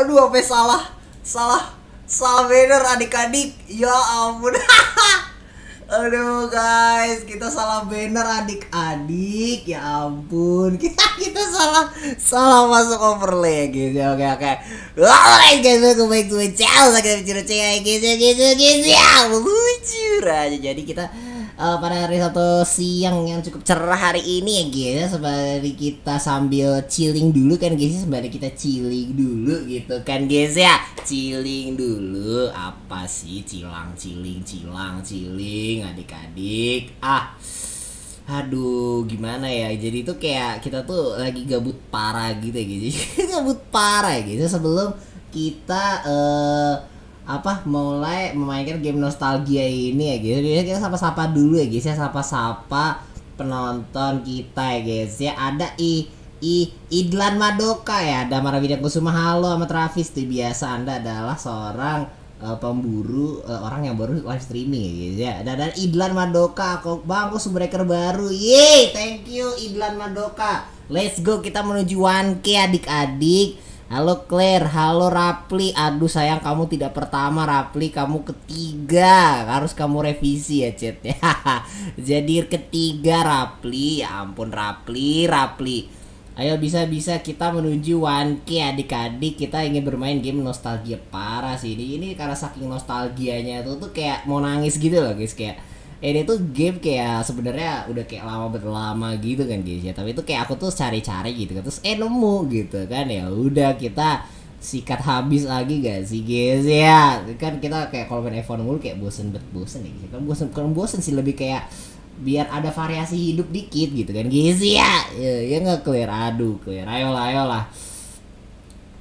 aduh apa salah. Salah. Salah banner adik-adik. Ya ampun. Aduh guys. Kita salah banner adik-adik. Ya ampun. Kita kita salah salah masuk overlay ya guys. Ya oke oke. Alright guys. Welcome back to my channel saya bicara cewek guys. Ya guys ya guys. Ya lucu aja jadi kita uh, pada hari satu siang yang cukup cerah hari ini ya guys sembari kita sambil chilling dulu kan guys sembari kita chilling dulu gitu kan guys ya? Chilling dulu. Apa sih cilang ciling cilang ciling adik-adik? Ah Aduh, gimana ya? Jadi itu kayak kita tuh lagi gabut parah gitu ya gitu. gabut parah ya gitu sebelum kita eh apa mulai memainkan game nostalgia ini ya gitu. Jadi kita sapa-sapa dulu ya guys ya, sapa-sapa penonton kita ya guys ya. Ada i i Idlan Madoka ya, ada Maravida Kusuma halo sama Travis tuh biasa Anda adalah seorang uh, pemburu uh, orang yang baru live streaming ya guys ya. Dan, dan Idlan Madoka, kok bang subscriber baru. Yeay, thank you Idlan Madoka. Let's go kita menuju 1K adik-adik. Halo Claire, halo Rapli. Aduh sayang kamu tidak pertama Rapli, kamu ketiga. Harus kamu revisi ya chat ya. Jadi ketiga Rapli. Ya ampun Rapli, Rapli. Ayo bisa-bisa kita menuju 1K adik-adik Kita ingin bermain game nostalgia parah sih Ini, ini karena saking nostalgianya tuh tuh kayak mau nangis gitu loh guys Kayak ini tuh game kayak sebenarnya udah kayak lama berlama gitu kan guys ya. Tapi itu kayak aku tuh cari-cari gitu kan Terus eh nemu gitu kan. Ya udah kita sikat habis lagi gak sih guys ya? Kan kita kayak kalau main iPhone mulu kayak bosen bet bosen ya Kan bosen, bukan bosen sih lebih kayak biar ada variasi hidup dikit gitu kan gizi ya? Ya, ya nggak clear? Aduh clear. Ayolah ayolah.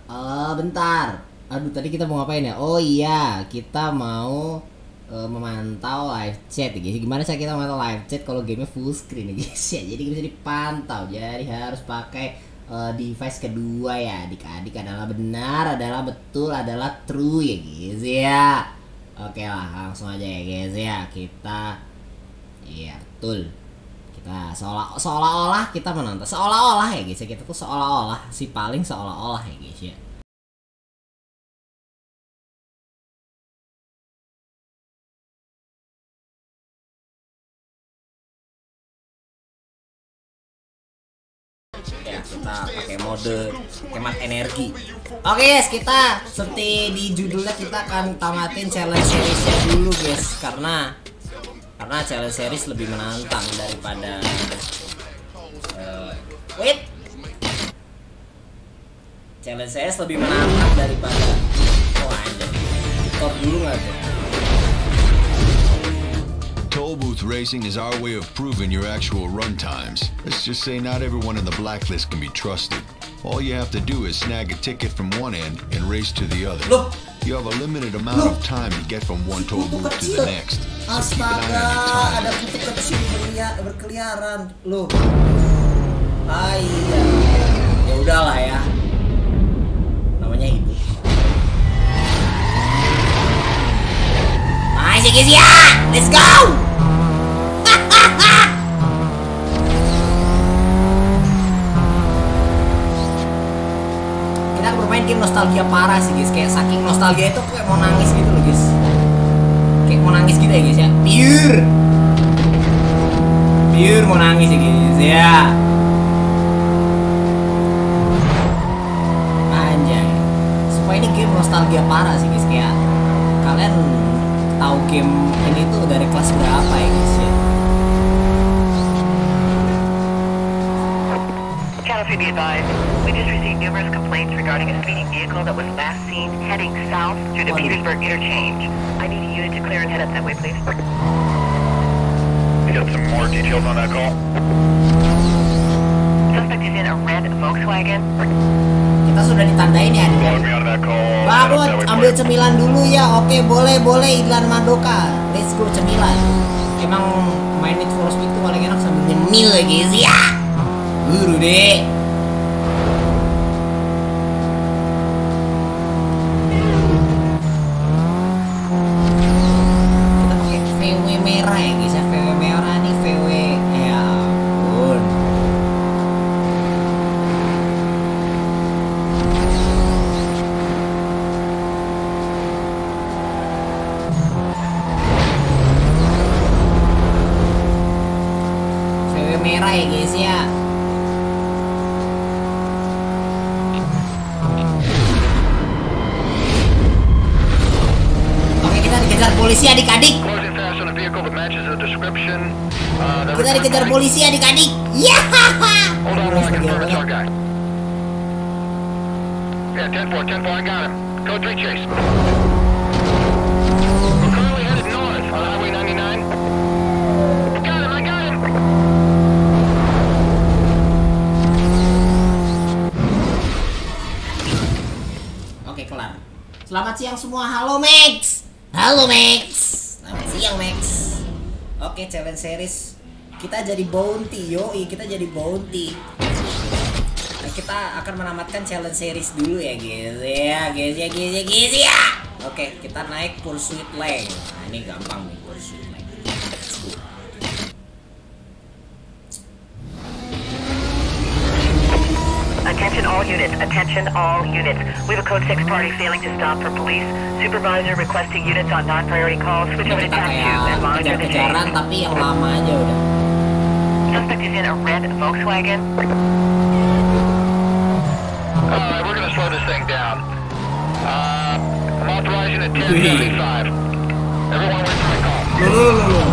Uh, bentar. Aduh tadi kita mau ngapain ya? Oh iya kita mau uh, memantau live chat ya guys gimana sih kita memantau live chat kalau gamenya full screen ya guys ya. Jadi bisa dipantau. Jadi harus pakai uh, device kedua ya. Adik-adik adalah benar adalah betul adalah true ya guys ya. Oke lah langsung aja ya guys ya. Kita Iya betul. Kita seolah seolah-olah kita menonton. Seolah-olah ya guys ya. Kita tuh seolah-olah si paling seolah-olah ya guys ya ya kita pakai mode hemat energi. Oke guys kita seperti di judulnya kita akan tamatin challenge seriesnya dulu guys. Karena karena challenge series lebih menantang daripada uh, wait. Challenge series lebih menantang daripada oh anjir dulu nggak tuh Toll booth racing is our way of proving your actual run times. Let's just say not everyone in the blacklist can be trusted. All you have to do is snag a ticket from one end and race to the other. Loh. You have a limited amount of time to get from one toll booth to the next. So keep an Astaga, eye on your time. ada kutu kecil berkeliaran. Loh. Ah iya. Ya udahlah ya. Namanya hidup. Masih guys ya. Let's go. Kita bermain game nostalgia parah sih guys. Kayak saking nostalgia itu kayak mau nangis gitu loh guys kayak mau nangis gitu ya guys ya pure pure mau nangis ya guys ya anjay supaya ini game nostalgia parah sih guys kayak kalian tahu game ini tuh dari kelas berapa ya guys ya Channel 3 be advised, we just received numerous complaints regarding a speeding vehicle that was last seen heading south through the Petersburg interchange. I need a unit to clear and head up that way, please. You got some more details on that call? Suspect is in a red Volkswagen. kita sudah ditandain ya adik Way, ambil cemilan dulu ya. Oke, boleh boleh Idlan Madoka. Let's go cemilan. Emang main Need for Speed tuh paling enak sambil nyemil ya guys ya. Guru deh. Kita pakai VW merah ya guys ya. VW merah nih VW ya ampun. polisi adik-adik. Closing fast on a vehicle that matches the description. Uh, that Kita dikejar we're polisi adik-adik. Ya. Hold on while I confirm it's our guy. Yeah, 10-4, 10-4, I got him. Code 3 chase. We're currently headed north on Highway 99. Got him, I got him! Oke, kelar. Selamat siang semua. Halo Max. Halo Max. Selamat siang Max. Oke, challenge series. Kita jadi bounty, yo, kita jadi bounty. Nah, kita akan menamatkan challenge series dulu ya, guys. Ya, guys, ya, guys, ya, guys, ya. Oke, kita naik pursuit lane. Nah, ini gampang attention all units. We have a code 6 party failing to stop for police. Supervisor requesting units on non-priority calls. Switch over to kita tab 2 kayak and monitor the kejar-kejaran chase. tapi yang lama aja udah. Suspect is in a red Volkswagen. Alright, we're gonna slow this thing down. Uh, I'm authorizing at 1075. Everyone wait for my call.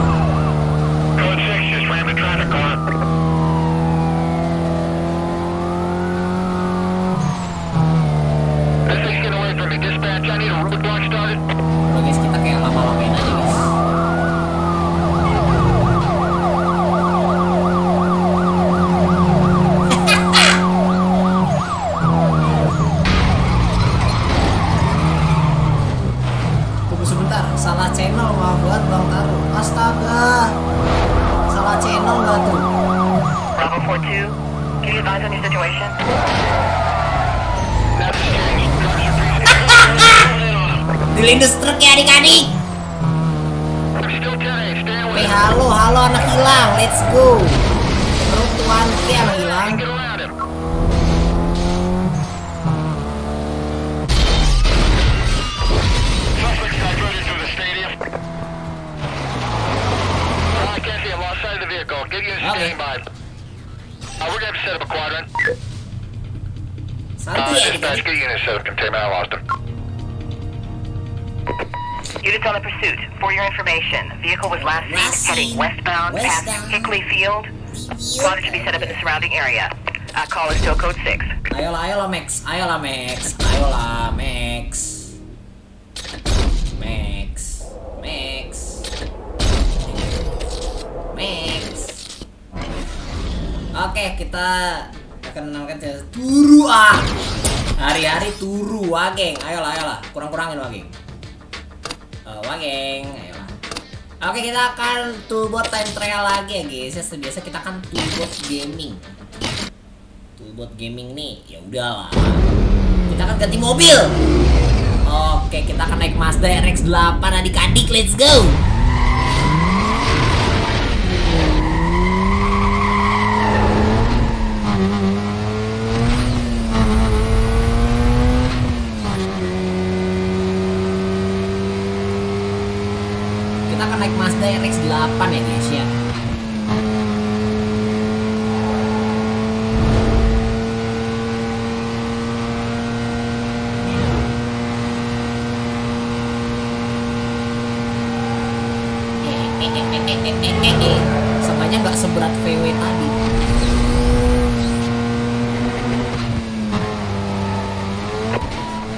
Kurang-kurangin wageng. Eh, wageng, ayolah. Oke, kita akan toolbot time trial lagi ya guys. Ya, biasa kita kan toolbot gaming toolbot gaming nih ya udahlah kita akan ganti mobil oke kita akan naik Mazda RX-8 adik-adik let's go kita akan naik Mazda RX-8 ya guys ya Sebenarnya nggak seberat VW tadi.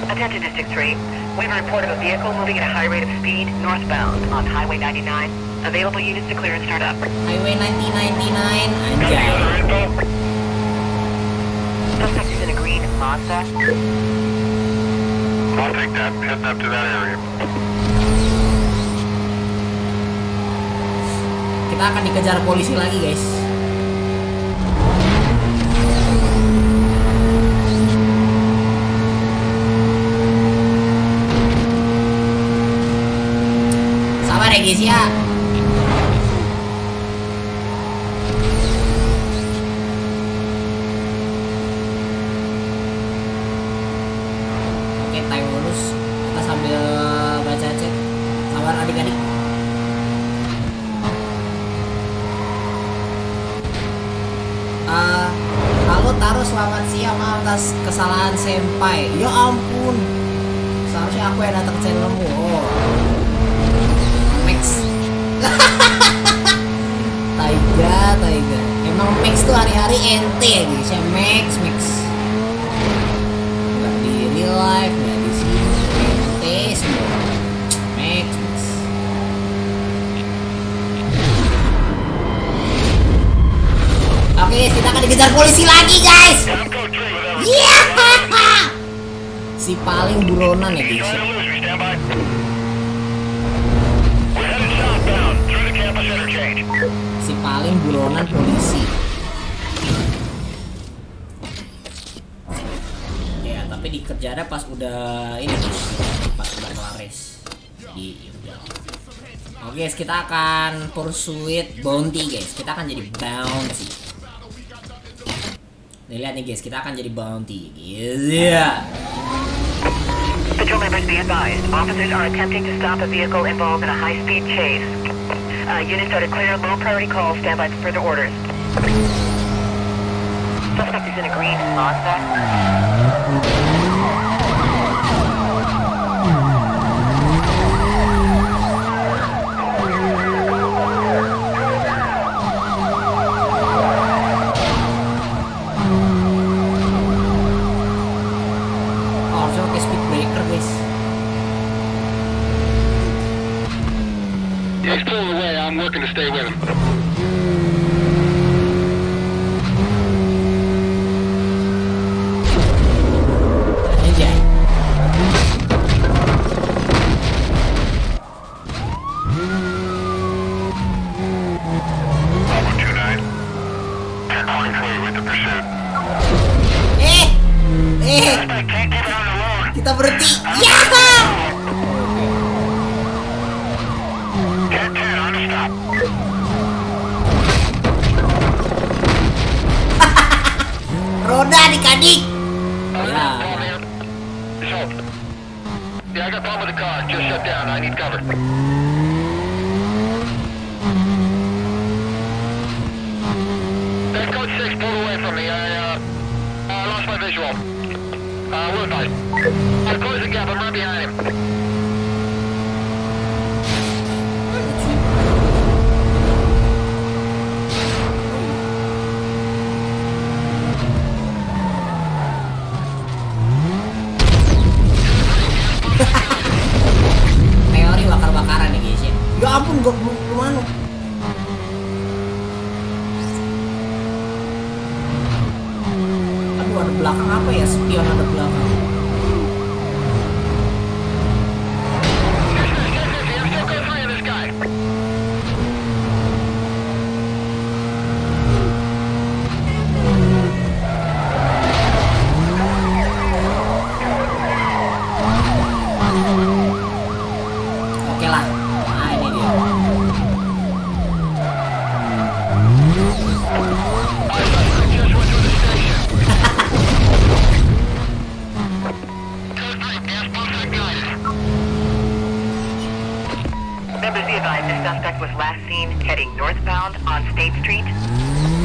Attention District 3. We have a report of a vehicle moving at a high rate of speed northbound on Highway 99. Available units to clear and start up. Highway 1999 Got anjay. any other info? Suspect is in a green Mazda. I'll take that. Heading up to that area. Kita akan dikejar polisi lagi, guys. Sabar ya, guys ya. Oke, time bonus. Kita sambil baca chat. Sabar adik-adik. Ah, halo Taro selamat siang maaf atas kesalahan senpai ya ampun seharusnya aku yang datang ke channelmu oh Taiga, Taiga. Emang Max tuh hari-hari ente ya guys ya Max, Max. Nggak di real life, nggak di sini. Ente semua. Max, Max. Oke kita akan dikejar polisi lagi guys. Si paling buronan ya guys. si paling buronan polisi. Ya, tapi dikejarnya pas udah ini pas udah udah. Oke, guys, kita akan pursuit bounty, guys. Kita akan jadi bounty. Nih lihat nih guys, kita akan jadi bounty. Iya. Patrol members be advised. Officers are attempting to stop a vehicle involved in a high-speed chase. Uh, units are to clear low priority. Stand by for further orders. Suspect is in a green Mazda. Road. kita berhenti. Ya. 10 10 on the stop. Roda adik-adik. Ya. So, yeah, I got problem with the car. Just shut down. I need cover. That code 6 pulled away from me. I, uh, I lost my visual. Uh, we're fine. I'll close the gap. I'm right behind him. Teori bakar-bakaran nih guys ya. Ya ampun, gue belum belum anu. Aduh, ada belakang apa ya? Spion ada belakang. I'm still code 3 on this guy. Oke lah. Nah, ini dia. Just went to the station. Code 3, gas pumps are guided. Members be advised, this suspect was last seen heading northbound on State Street.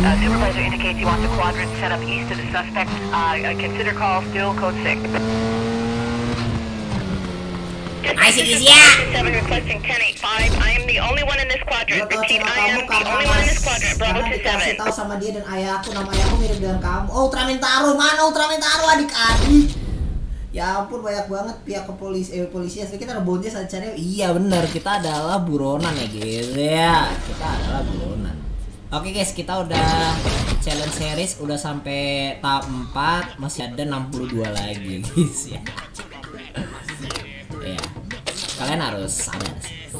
Uh, supervisor indicates he wants a quadrant set up east of the suspect. Uh, uh, consider call still code 6. Ayo sih guys ya. 7 requesting 1085. I am the only one in this Gue quadrant. tahu Repeat, sama I kamu am the karena only one in mas this quadrant. Bravo karena dikasih 27. tahu sama dia dan ayahku nama ayahku mirip dengan kamu. Oh, Ultraman Taro mana Ultraman Taro adik-adik? Ya ampun banyak banget pihak kepolisi eh polisi asli kita bonus saja cari. Iya benar kita adalah buronan ya guys ya. Kita adalah buronan. Oke guys, kita udah challenge series udah sampai tahap 4, masih ada 62 lagi guys ya. Iya. Kalian harus sabar sih.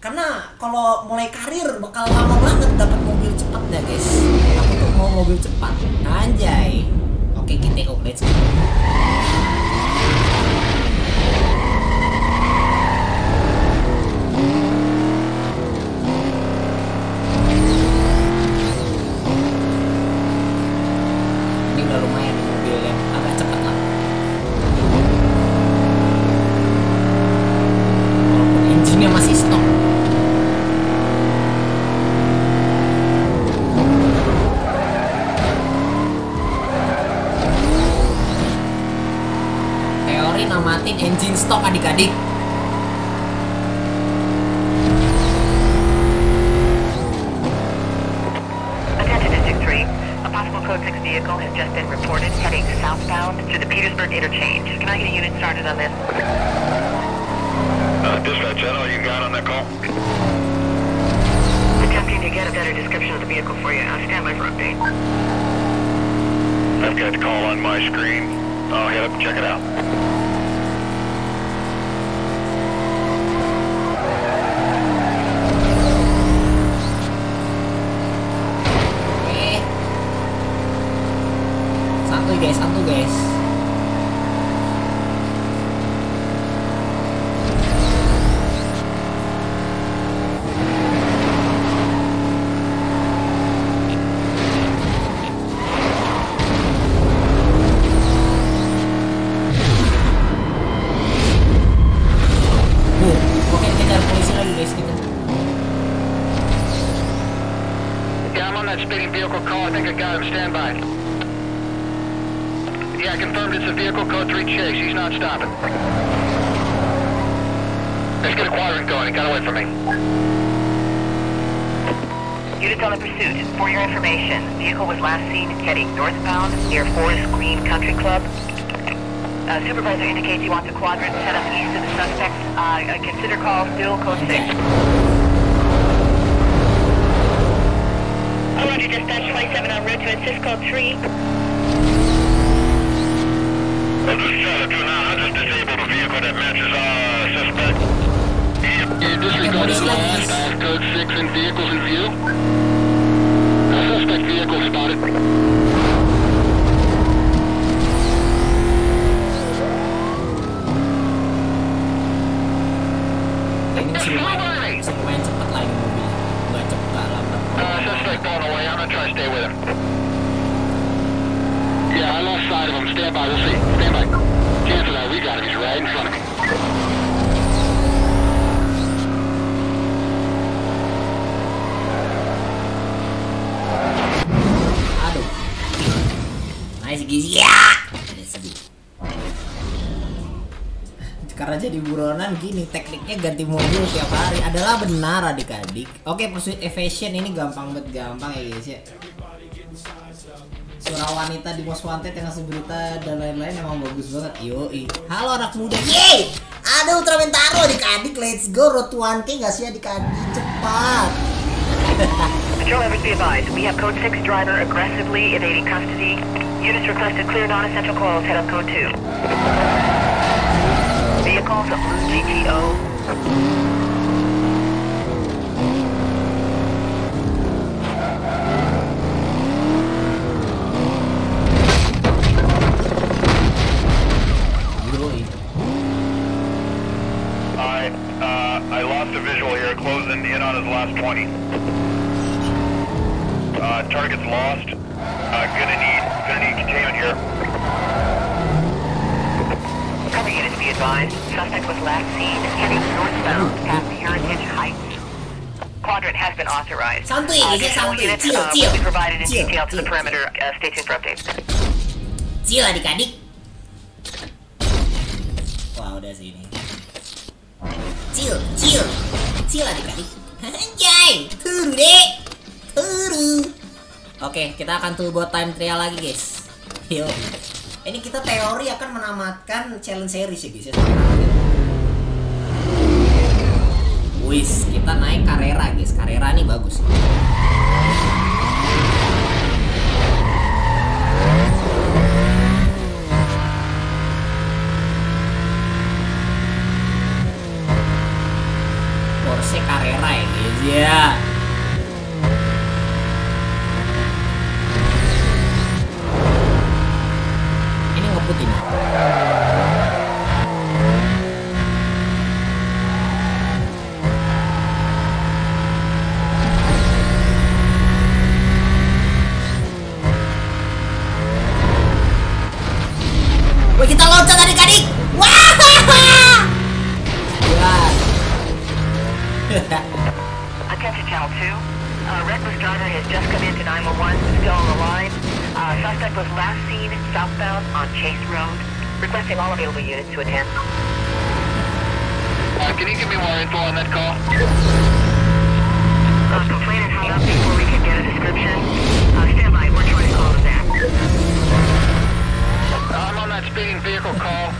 Karena kalau mulai karir bakal lama banget dapat mobil cepat ya guys. Aku tuh mau mobil cepat. Anjay. Oke kita let's go. Got the call on my screen. I'll head up and check it out. Not stopping. Let's get a quadrant going. He got away from me. Units on the pursuit. For your information, vehicle was last seen heading northbound near Forest Green Country Club. Uh, supervisor indicates he wants a quadrant set up east of the suspect. Uh, consider call still code 6. Oh, Roger, dispatch 27 en route to assist code 3. Stand by. We'll see. Gizi ya. Karena jadi buronan gini tekniknya ganti mobil tiap hari. Adalah benar adik-adik. Oke pursuit evasion ini gampang banget gampang ya guys ya. Surah wanita di Most Wanted yang ngasih berita dan lain-lain emang bagus banget. Yoi. Halo anak muda. Yeay! Ada Ultraman Taro adik-adik. Let's go Road to 1K gak sih adik-adik? Cepat Patrol members be advised, we have code 6 driver aggressively evading custody. Units requested clear non-essential calls, head up code 2. Vehicles GTO. I uh, I lost a visual here, closing in on his last 20. Uh, target's lost. Uh, gonna need gonna need containment here. Cover units be advised, suspect was last seen heading northbound past Heritage Heights. Quadrant has been authorized. Santuy, Uh, guys, ya, additional santuy. units Chill, uh, chill. will be provided in Chill, detail to the chill, perimeter. Uh, stay tuned for updates. Chill adik-adik Wah udah sini Chill, chill Chill adik-adik Anjay Turu dek Turu Oke kita akan buat time trial lagi guys. Yuk. Ini kita teori akan menamatkan challenge series ya guys ya. Wis, kita naik Carrera guys. Carrera nih bagus. Porsche Carrera ya guys ya. ini ngebut ini Wih kita loncat adik-adik Wah! Attention Channel 2. Uh, reckless driver has just come into 911, still on the line. Uh, suspect was last seen southbound on Chase Road. Requesting all available units to attend. Uh, can you give me more info on that call? Uh, complainant hung up before we could get a description. Uh, stand by, we're trying to call them back. vehicle call.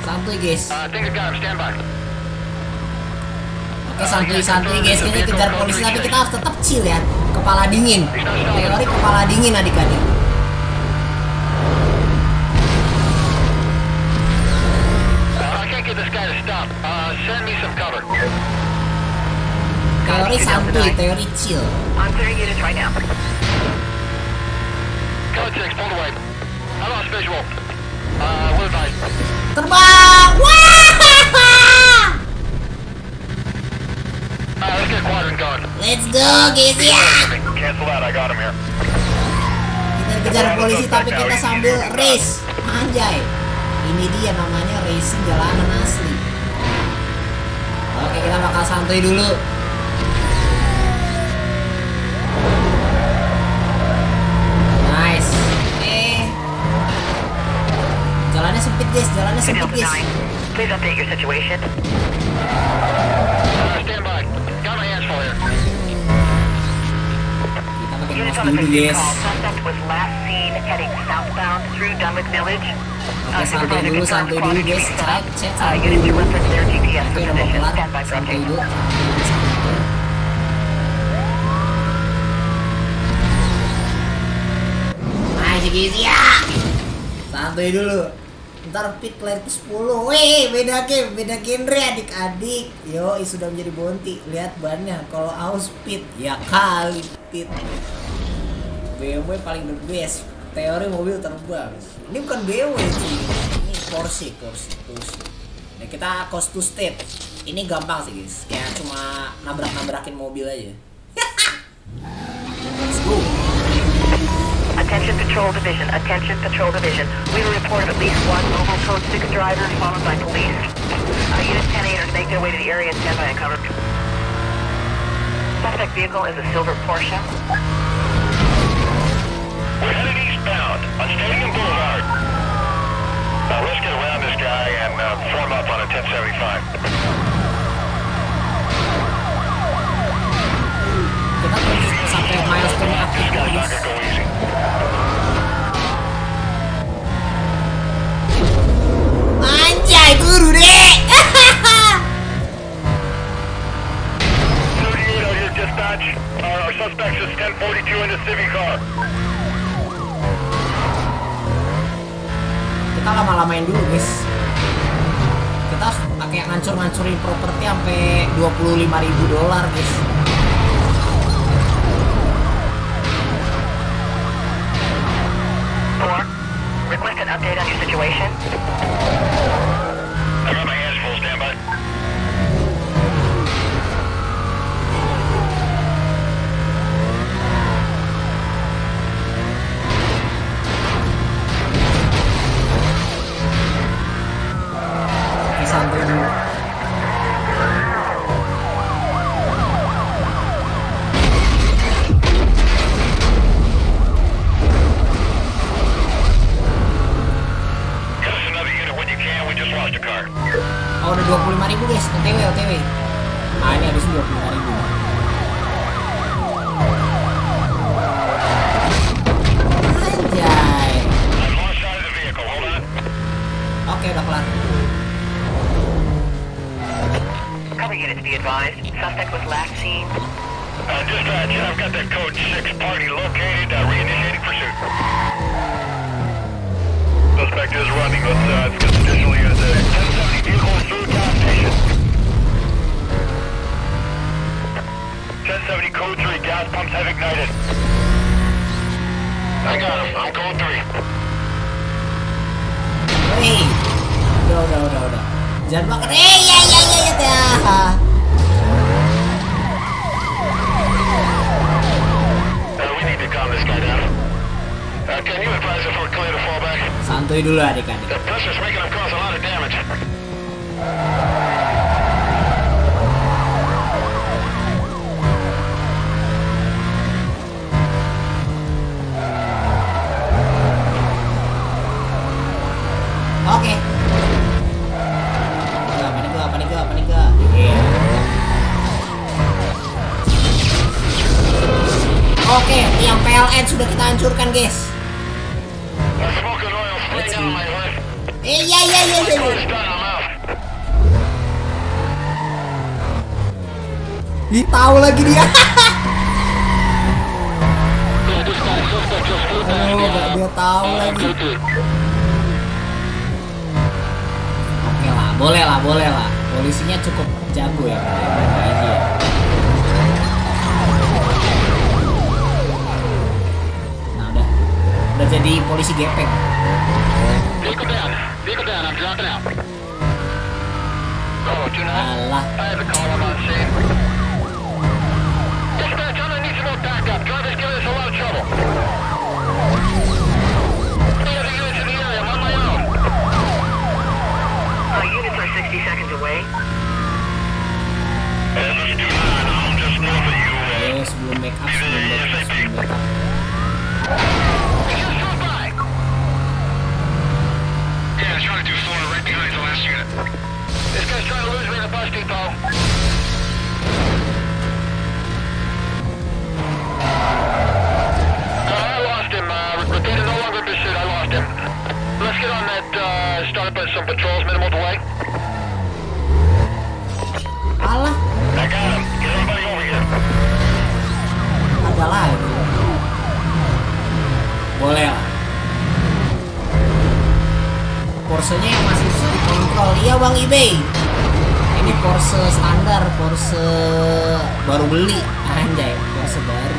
Santuy guys. Uh, I think I got him. Stand by. Oke santuy santuy guys. Kita kejar polisi tapi kita harus tetap chill ya. Kepala dingin. Teori kepala dingin adik-adik. Teori santuy, teori chill. I'm clearing units right now. Code 6, pulled away. I lost visual. Uh, we'll advise. Terbang. Wah! Uh, let's get quadrant going. Let's go guys. Cancel that, I got him here. Kita kejar polisi tapi kita sambil race. Anjay. Ini dia namanya racing jalanan asli. Oke, kita bakal santuy dulu. Nice. Eh. Jalannya sempit, guys. Jalannya sempit, Delta guys. 9. Please update your situation. Stand by. Got my hands full here. Kita pakai Units mask on the dulu, pursuit guys. Heading southbound through Village. Uh, Oke, supervisor dulu, guys. Cek, cek, Uh, dulu. Oke, udah mau kelar. Dulu. Guys ya. Dulu. Ntar pit clear ke 10 Weh beda game Beda genre adik-adik Yo sudah menjadi bonti Lihat bannya Kalau aus pit Ya kali pit BMW paling the best Teori mobil terbang Ini bukan BMW sih Ini Porsche Porsche Porsche Nah kita cost to state Ini gampang sih guys Kayak cuma nabrak-nabrakin mobil aja Let's go Attention Patrol Division. Attention Patrol Division. We report at least one mobile code 6 driver followed by police. Uh, unit 10 make their way to the area and stand by and cover. Suspect vehicle is a silver Porsche. We're headed on Stadium Boulevard. Uh, let's get around this guy and uh, form up on a 1075. Kita terus sampai milestone aktif This guy's not guys gonna go easy. Anjay guru deh 38 dispatch. Our, our suspect is 1042 in the Civic car. Kita lama-lamain dulu guys Kita pakai ngancur-ngancurin properti sampai 25.000 dolar guys. Request an update on your situation. punya uang eBay nah, ini Porsche standar Porsche baru beli. Anjay Porsche baru.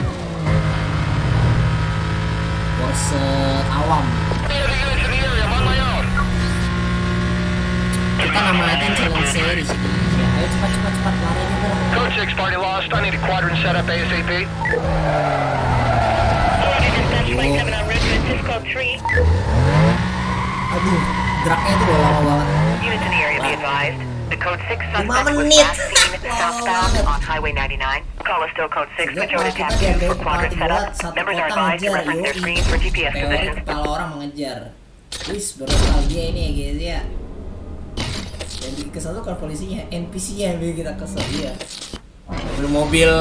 Porsche awam. Kita namakan challenge series ini ayo cepat cepat cepat lari juga Coach X party lost. I need a quadrant set up ASAP Aduh geraknya itu udah lama banget. Lima menit. Kalau satu ngejar orang mengejar. Wis bernostalgia ya ini ya guys ya. Jadi bikin kesel tuh kalau polisinya NPC nya yang kita kesel dia mobil mobil.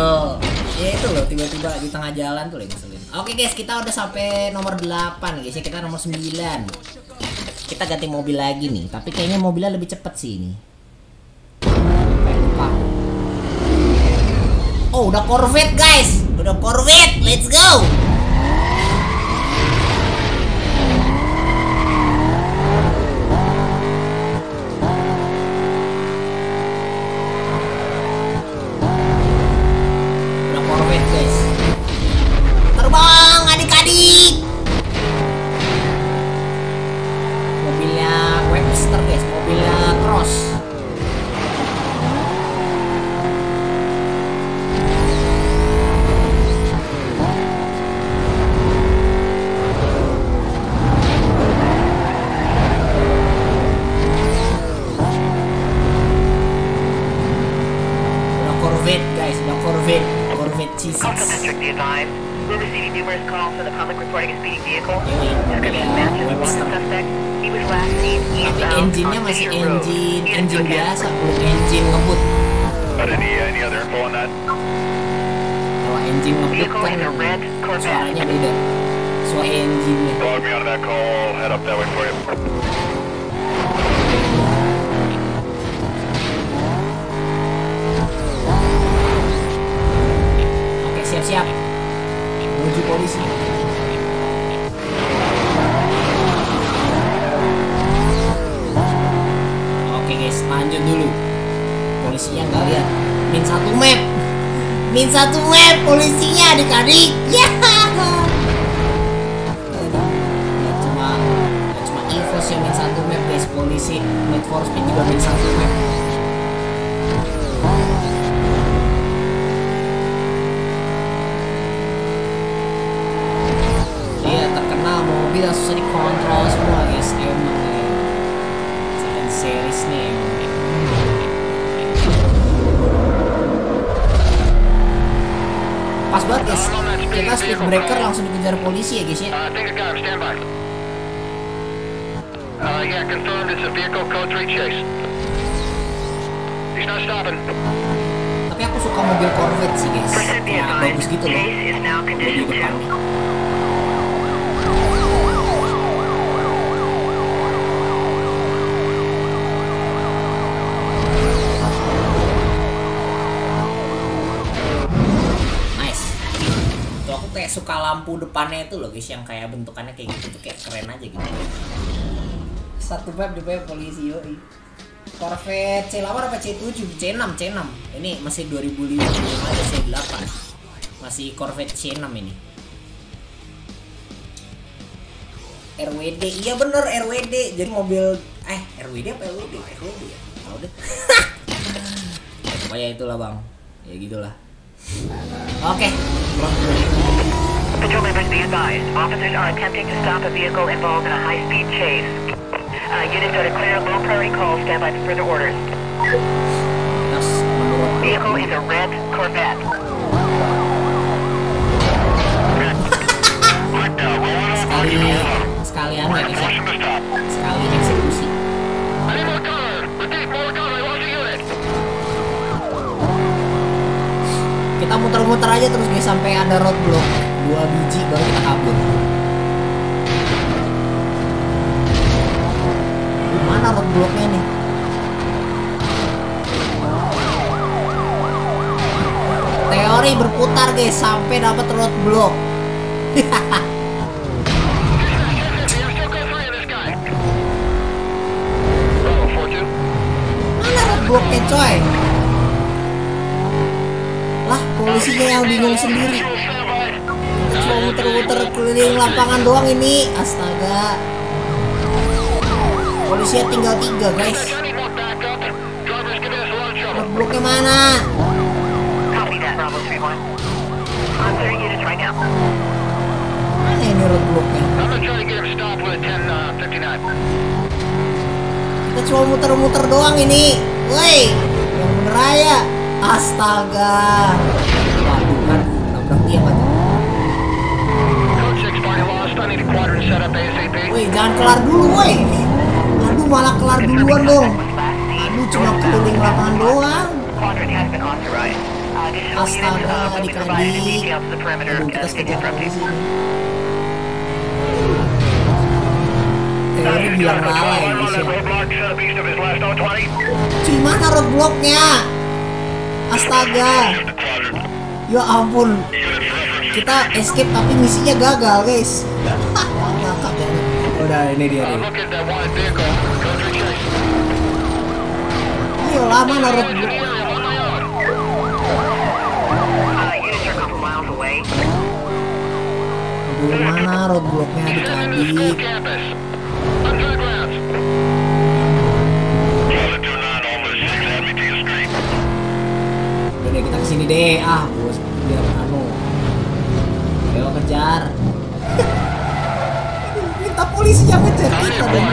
Ya itu loh tiba-tiba di tengah jalan tuh lagi ngeselin oke guys kita udah sampai nomor 8 guys ya. Kita nomor 9 kita ganti mobil lagi nih tapi kayaknya mobilnya lebih cepet sih ini. Oh udah Corvette guys. Udah Corvette let's go. C7 C6 C6 ini masih 2005 belum ada C8 masih Corvette C6 ini. RWD iya bener RWD jadi mobil eh RWD apa RWD RWD ya? Tahu deh. Ya, pokoknya itulah bang. Ya gitulah. Oke. Patrol members be advised. Officers are attempting to stop a vehicle involved in a high-speed chase. Uh, units are to clear low priority calls. Stand by for further orders. Terus menurut Vehicle is a red Corvette. sekali sekali anu ya sekali eksekusi. Kita muter-muter aja terus guys sampai ada roadblock. Dua biji baru kita kabur. Di mana roadblocknya nih teori berputar guys sampai dapat roadblock You're still go free in this guy. Bravo, 4-2. mana roadblocknya coy? Lah polisinya yang bingung sendiri. Cuma muter-muter keliling lapangan doang ini. Astaga. Polisinya tinggal tiga guys. I need 3-1. On 30 units right now. mana ini roadblocknya I'm gonna try to get him stopped with a 10, uh, 59. kita cuma muter-muter doang ini woi yang bener aja astaga waduh kan nabrak dia Code 6 party lost. I need a quadrant set up ASAP. woi jangan kelar dulu woi aduh malah kelar duluan dong aduh cuma keliling lapangan doang quadrant has been authorized. Astaga adik-adik aduh kita sini teori bilang ya. of his last 020. cuy mana roadblocknya astaga. Ya ampun. Kita escape tapi misinya gagal guys. Ngakak banget udah ini dia Uh, nih look at that mana roadblocknya adik-adik udah deh kita ke sini deh ah bos biar anu ayo kejar minta polisi yang ngejar kita dong.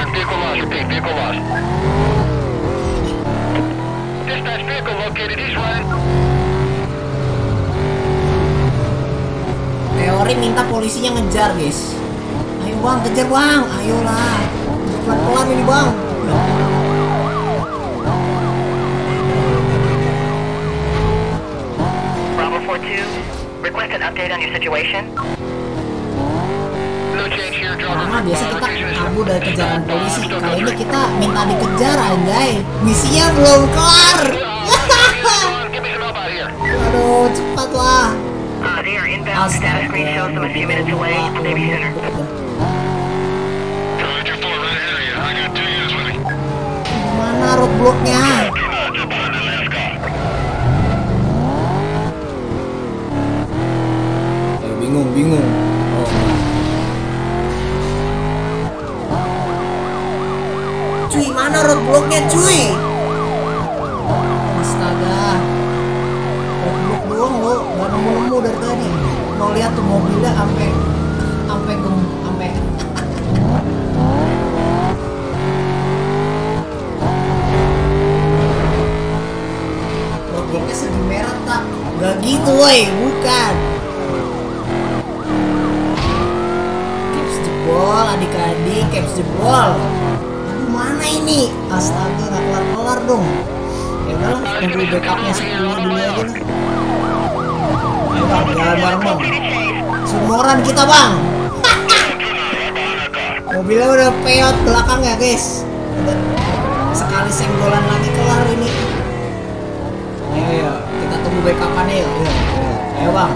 Dispatch vehicle located. He's teori minta polisinya ngejar guys ayo bang kejar bang ayolah pelan-pelan ini bang Bravo 4-2, request an update on your situation. No change here, driver. Karena biasa kita kabur dari kejaran polisi. Kali ini kita minta dikejar anjay. Misinya belum kelar. through. Uh, they are inbound. Status screen shows them a few minutes away. Maybe sooner. Roger, four, right ahead of you. I got two units with me. Mana roadblocknya? Eh, bingung, bingung. Oh. Cuy, mana roadblocknya cuy? Astaga. Roadblock doang lo, gak nemu-nemu dari tadi. Mau lihat tuh mobilnya sampai sampai sampai roadblocknya segi merah tak? Gak gitu woi, bukan. Caps jebol, adik-adik, caps jebol. Aduh, mana ini? Astaga, gak kelar-kelar dong. Ya udahlah, tunggu backupnya sepuluh dulu aja lah. Bang, jalan bareng bang. Semoran kita bang. Mobilnya udah peot belakang ya guys. Sekali senggolan lagi kelar ini. Ayo, ayo, kita tunggu backupannya yuk. Ayo, ayo. Ayo bang.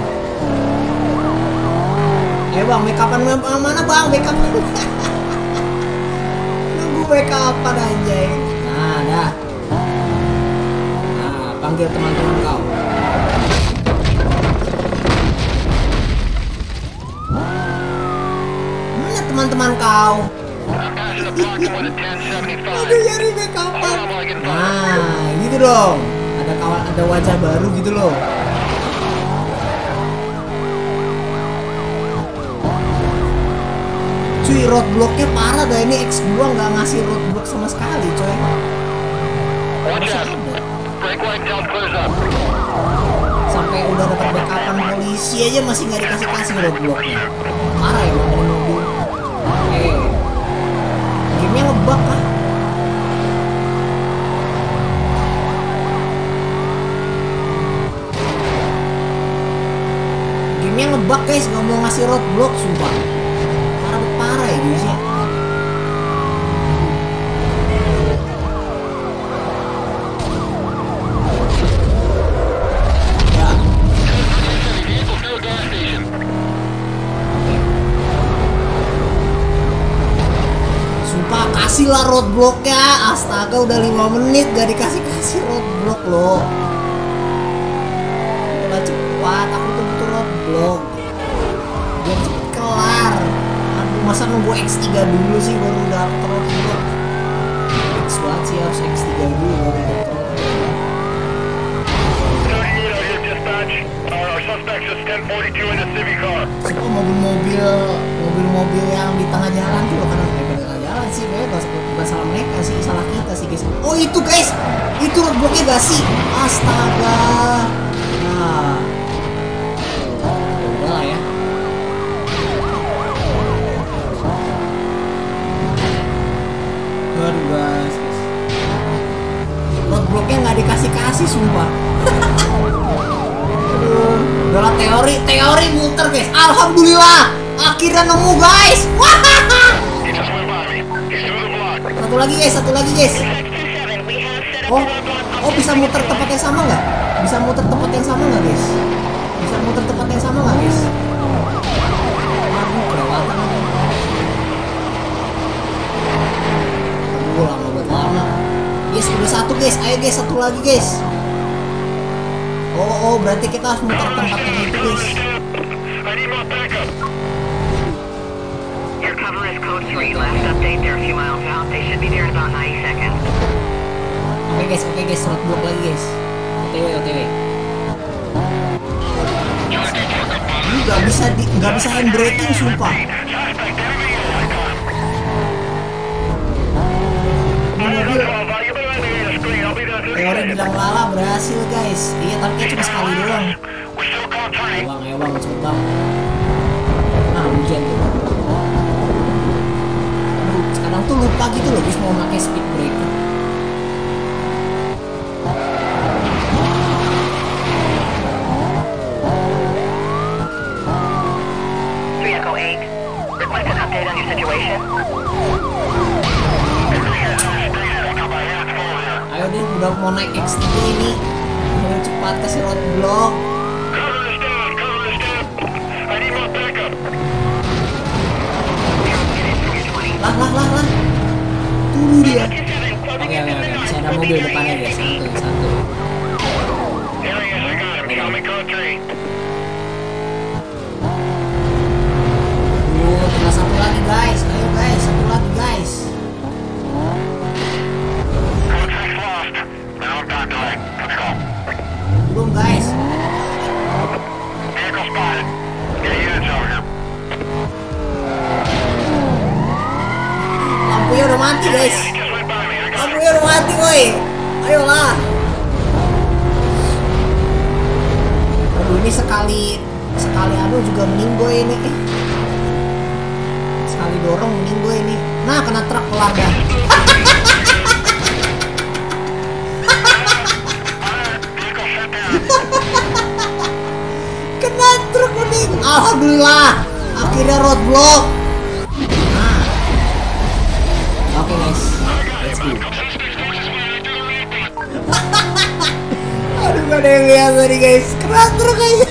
Ayo bang, make upan mana bang? Up. Nunggu make upan anjay. Nah, dah. Nah, panggil teman-teman kau. Teman-teman kau? I'm passing the pocket with a 1075. Aduh, nyari I get fired. Nah, gitu dong. Ada kawan, ada wajah baru gitu loh. Cuy, roadblocknya parah dah ini X2 nggak ngasih roadblock sama sekali, coy. Sampai udah dapat backupan polisi aja masih nggak dikasih kasih roadblocknya. Parah ya gamenya ngebug kah? Gamenya guys, nggak mau ngasih roadblock sumpah. Lah roadblocknya Astaga udah 5 menit. Gak dikasih kasih roadblock loh. Udah cepat aku tuh butuh roadblock Biar cepet kelar. Aduh masa nunggu X3 dulu sih baru dapet roadblock X banget sih harus X3 dulu baru dapet roadblock 38 out here, dispatch. Our suspect's just 1042 in a Civic car. Sumpah mobil-mobil mobil-mobil yang di tengah jalan tuh loh karena eh, sih bebas bukan salah mereka sih salah kita sih guys. Oh itu guys! Itu roadblocknya gak sih? Astaga. Nah. Ya udah lah ya guys. Roadblocknya nggak dikasih kasih sumpah. Aduh, udahlah teori, teori muter guys. Alhamdulillah, akhirnya nemu guys. Wah! Satu lagi guys, satu lagi guys. Oh, oh bisa muter tempat yang sama nggak? Bisa muter tempat yang sama nggak guys? Bisa muter tempat yang sama nggak guys? Guys, udah satu guys. Ayo guys, satu lagi guys. Oh, oh, berarti kita harus muter tempat yang itu guys. Code 3. Last update, they're a few miles out. They should be there in about 90 seconds. Oke guys, oke guys, roadblock lagi guys. OTW, OTW. Ini nggak bisa di, nggak bisa handbraking sumpah. Ini mobil teori bilang lala berhasil guys. Iya tapi cuma sekali doang. We're still caught Ayo trying. bang, ayo bang, cepet bang. Nah hujan tuh. Sekarang tuh lupa gitu loh guys mau pakai speed breaker. Three Echo 8. Request an update on your situation. Ayo deh, udah mau naik X3 ini. Ayo cepat kasih roadblock. Lah, lah, lah, lah. Tunggu dia. Oke, oke, oke. Masih ada mobil depannya guys. Code 3. Aduh, tinggal satu lagi guys. Ayo guys, satu lagi guys. Code 3 lost. Now I'm back to leg. Let's go. Belum guys. Vehicle spotted. Get units over here. Lampunya udah mati guys. Lampunya udah mati woi. Ayolah. Aduh ini sekali sekali anu juga meninggoy ini. Eh. Sekali dorong meninggoy ini. Nah kena truk kelar dah. Kena truk mening. Alhamdulillah. Akhirnya roadblock. Ada yang lihat tadi guys. Kena truk aja.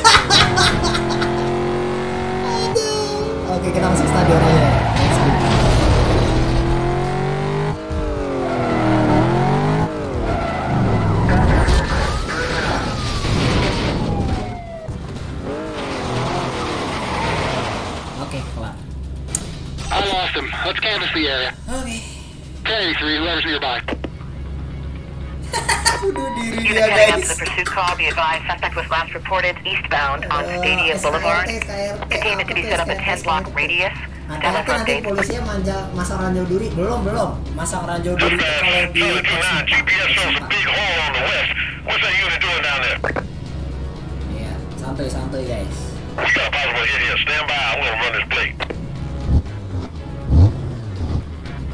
5, suspect was last reported eastbound on eh, Stadium Boulevard. Containment to be set up a 10 block radius. Nah, tapi nanti polisinya manja masang ranjau duri. Belum belum. Masang ranjau duri kalau di iya, santai santai guys.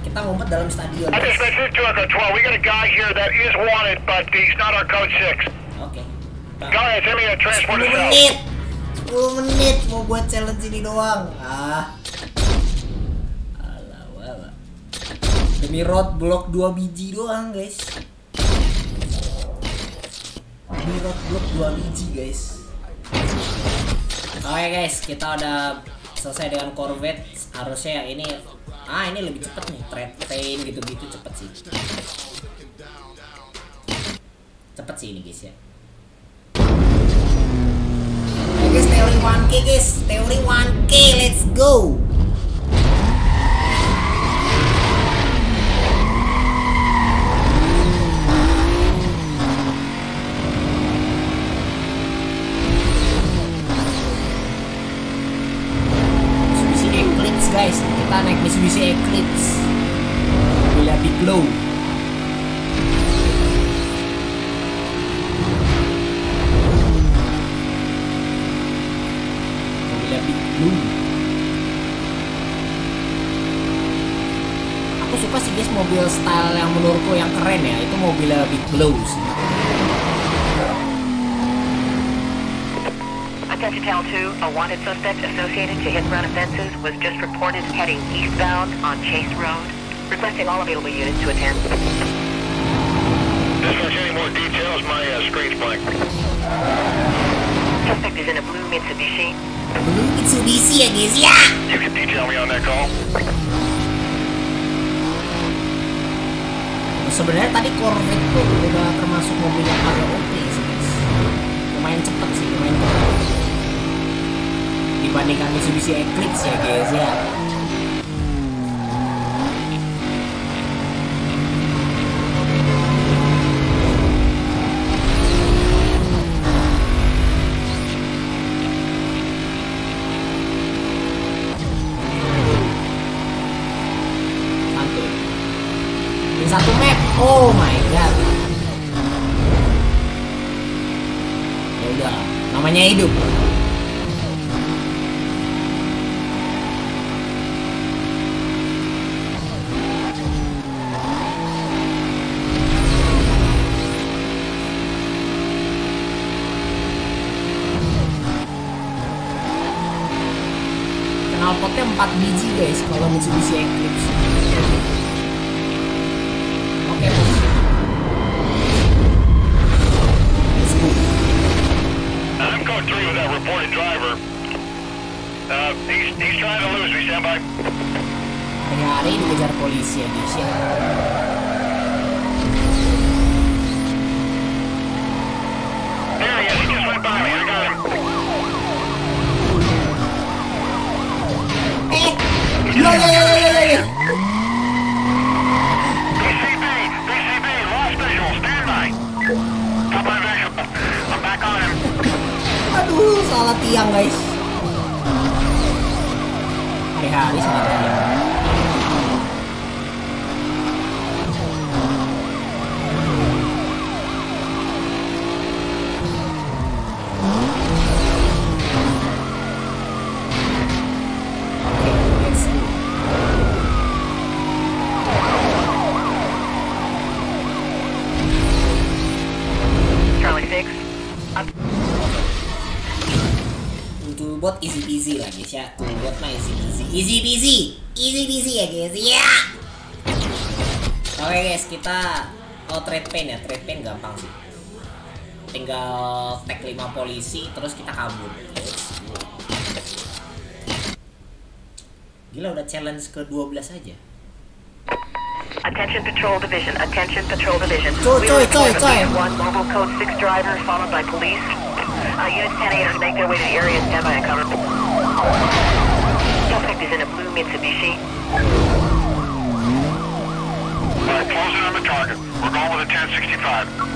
Kita ngumpet dalam stadion. I 10 transport to south. menit. 10 menit mau buat challenge ini doang. Ah. Alah, wala. Demi roadblock 2 biji doang, guys. Demi roadblock 2 biji, guys. Oke guys, kita udah selesai dengan Corvette. Harusnya yang ini ah ini lebih cepet nih, trade pain gitu-gitu cepet sih. Cepet sih ini guys ya. Oke guys, teori 1K guys, teori 1K, let's go. Suspect associated to hit and run offenses was just reported heading eastbound on Chase Road. Requesting all available units to attend. Dispatch, any more details? My uh, screen's blank. Suspect is in a blue Mitsubishi. Blue Mitsubishi ya guys ya. You can detail me on that call? Sebenarnya tadi Corvette tuh udah termasuk mobil yang agak oke sih. Lumayan cepet sih, lumayan cepet. Dibandingkan Mitsubishi Eclipse ya guys ya. Satu map. Oh my god. Ya udah, namanya hidup. 4 biji guys kalau Mitsubishi Eclipse. Oke, bos. I'm code 3 with that reported driver. Uh, he's, he's trying to lose me. Stand by. Hari-hari dikejar polisi ya guys ya. There he is. He just went by me. I got him. Eh, ya ya ya ya ya ya. BCB, BCB, lost visual. Stand by. Got my visual. I'm back on him. Aduh, salah tiang guys. Hari-hari salah tiang. Indonesia buat mah easy easy easy peasy easy peasy ya guys ya yeah. oke okay, guys kita oh trade pain ya trade pain gampang sih tinggal tag 5 polisi terus kita kabur gila udah challenge ke 12 aja Attention Patrol Division. Attention Patrol Division. Coy, coy, coy, coy. One mobile code six driver followed by police. Uh, units 10 8 make their way to the area and stand by and cover. Suspect is in a blue Mitsubishi. We're closing on the target. We're going with a 1065.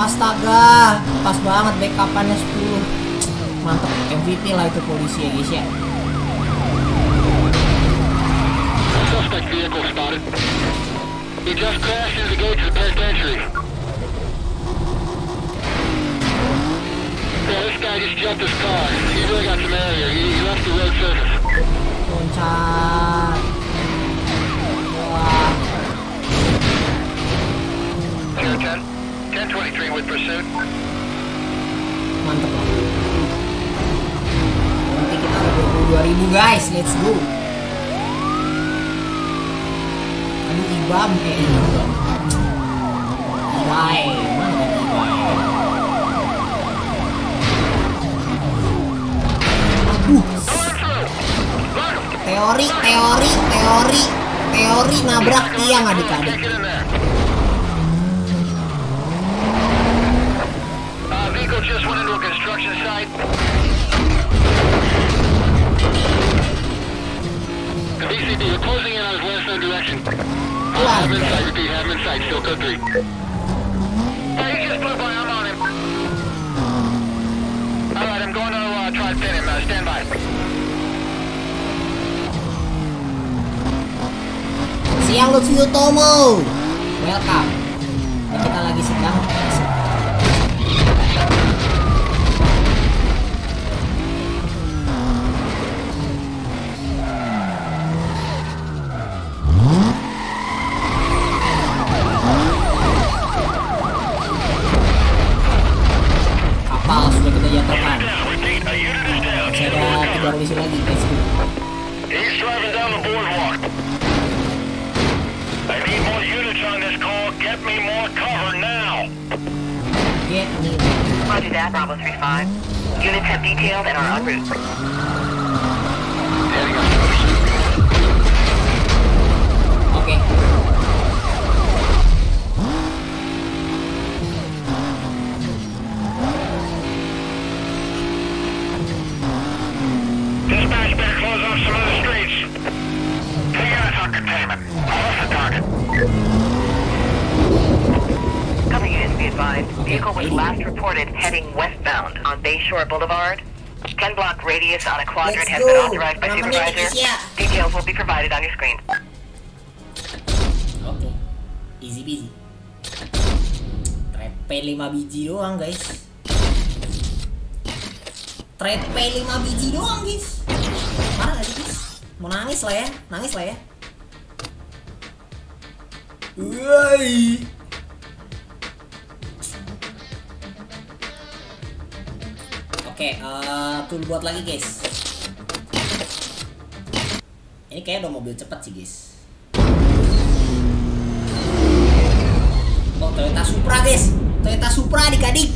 Astaga, pas banget backupannya 10. Mantap, MVP lah itu polisi ya guys ya. Loncat. 10, 1023 with pursuit. Mantep. Nanti kita ke 22 ribu guys, let's go. Aduh ibam eh, kayaknya. Ibai. Teori, teori, teori, teori nabrak tiang adik-adik. Construction site. BCD, you're closing in on his western direction. Uh, have him in sight, repeat, have him in sight, still code 3. Hey, he just blew by, I'm on him. Alright, I'm going to uh, try to pin him, uh, stand by. siang Lutfi Utomo welcome ini kita lagi sedang Roger that, Bravo 3-5. Units have detailed and are en route. Coast. Dispatch better close off some of the streets. Two units on containment. Off the target. Cover be advised. Vehicle was last reported heading westbound on Bayshore Boulevard. 10 block radius on a quadrant Let's has been authorized by supervisor. Indonesia. Details will be provided on your screen. Oke, easy peasy. Trap 5 biji doang guys. Trap 5 biji doang guys. Parah gak sih guys? Mau nangis lah ya, nangis lah ya. Woi. Oke, eh tool buat lagi guys. Ini kayak udah mobil cepat sih guys. Oh Toyota Supra guys Toyota Supra adik-adik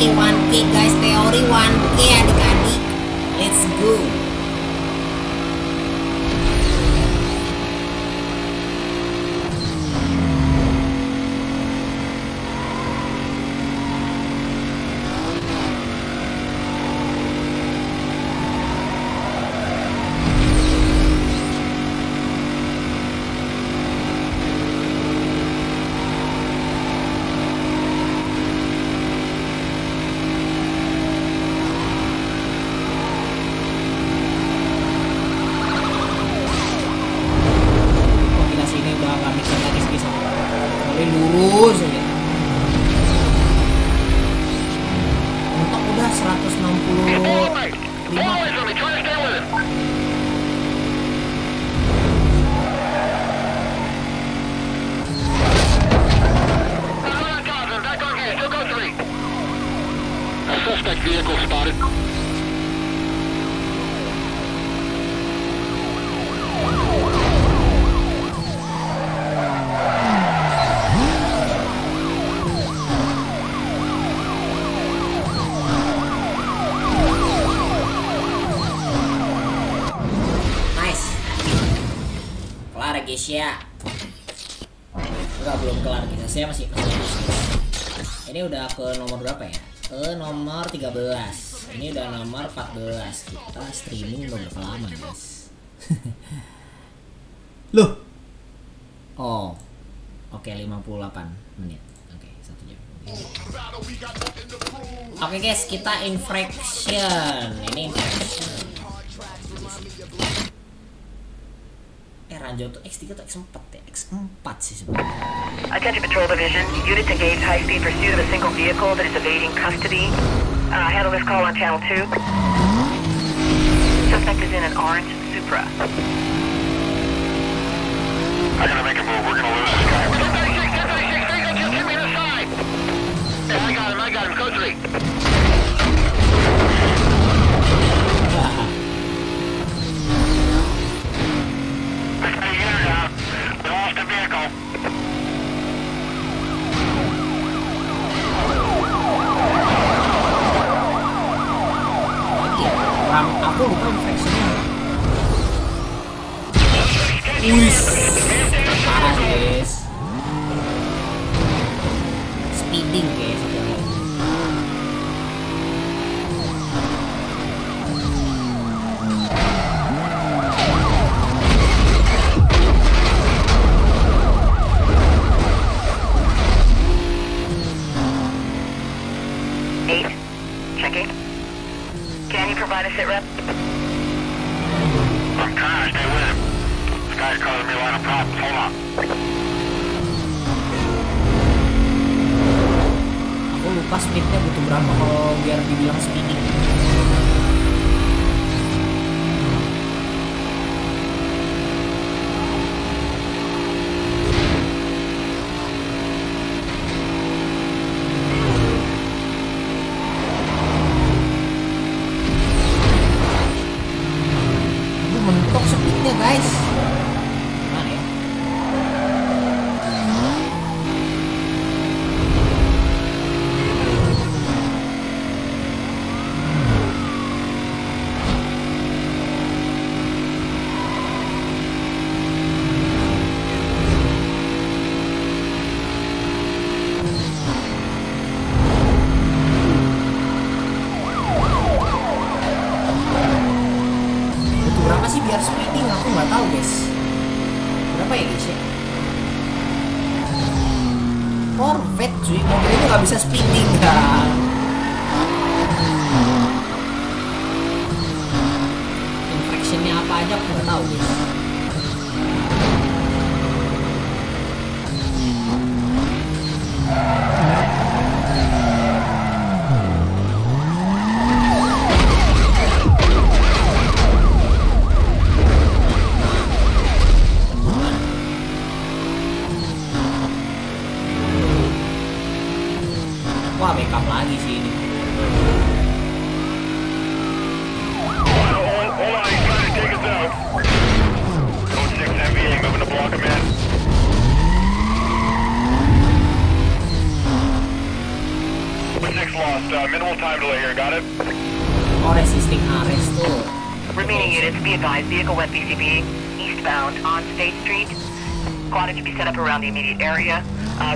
1K, 1K guys, teori 1K adik-adik. Let's go. Oke guys kita infraction ini infraction eh Ranjo tuh X3 atau X4 ya X4 sih sebenarnya Attention Patrol Division. Units engage high-speed pursuit of a single vehicle that is evading custody. Uh, handle this call on Channel 2. Suspect is in an orange Supra. I gotta make a Ram aku lupa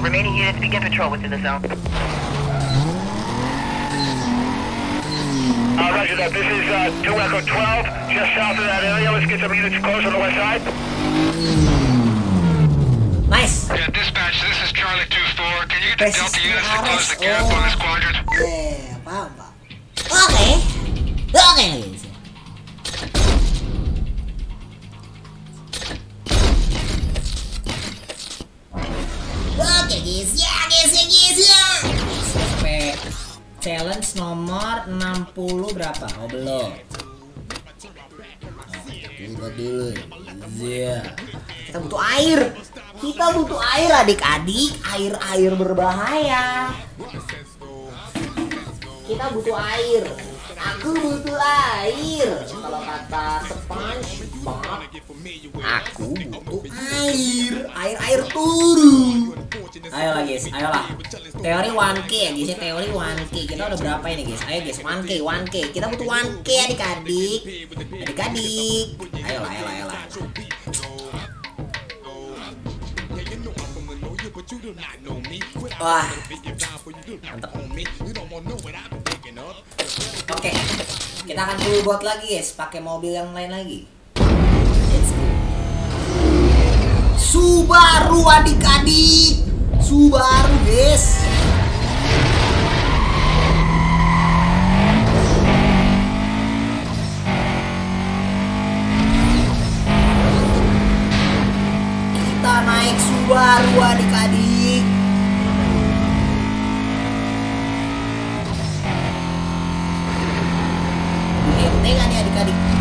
remaining units begin patrol within the zone. Uh, roger that. This is uh, 2 Echo 12, just south of that area. Let's get some units close on the west side. nice Yeah, dispatch, this is Charlie 2-4. Can you get the Delta units to close the gap arrest. on this guys, ya guys, ya guys, ya. Sampai challenge nomor 60 berapa? Oh belum. Buat dulu. Iya. Kita butuh air. Kita butuh air adik-adik. Air-air berbahaya. Kita butuh air. Aku butuh air. Kalau kata SpongeBob, Aku butuh air, air air turun. Ayo lah guys, ayo lah. Teori 1K ya guys, teori 1K. Kita udah berapa ini guys? Ayo guys, 1K, 1K. Kita butuh 1K adik-adik. Adik-adik. Ayo lah, ayo lah, ayo lah. Wah, mantap. Oke, okay. kita akan dulu buat lagi guys, pakai mobil yang lain lagi. Subaru adik-adik. Subaru guys. Kita naik Subaru adik-adik. Bete kan ya adik-adik.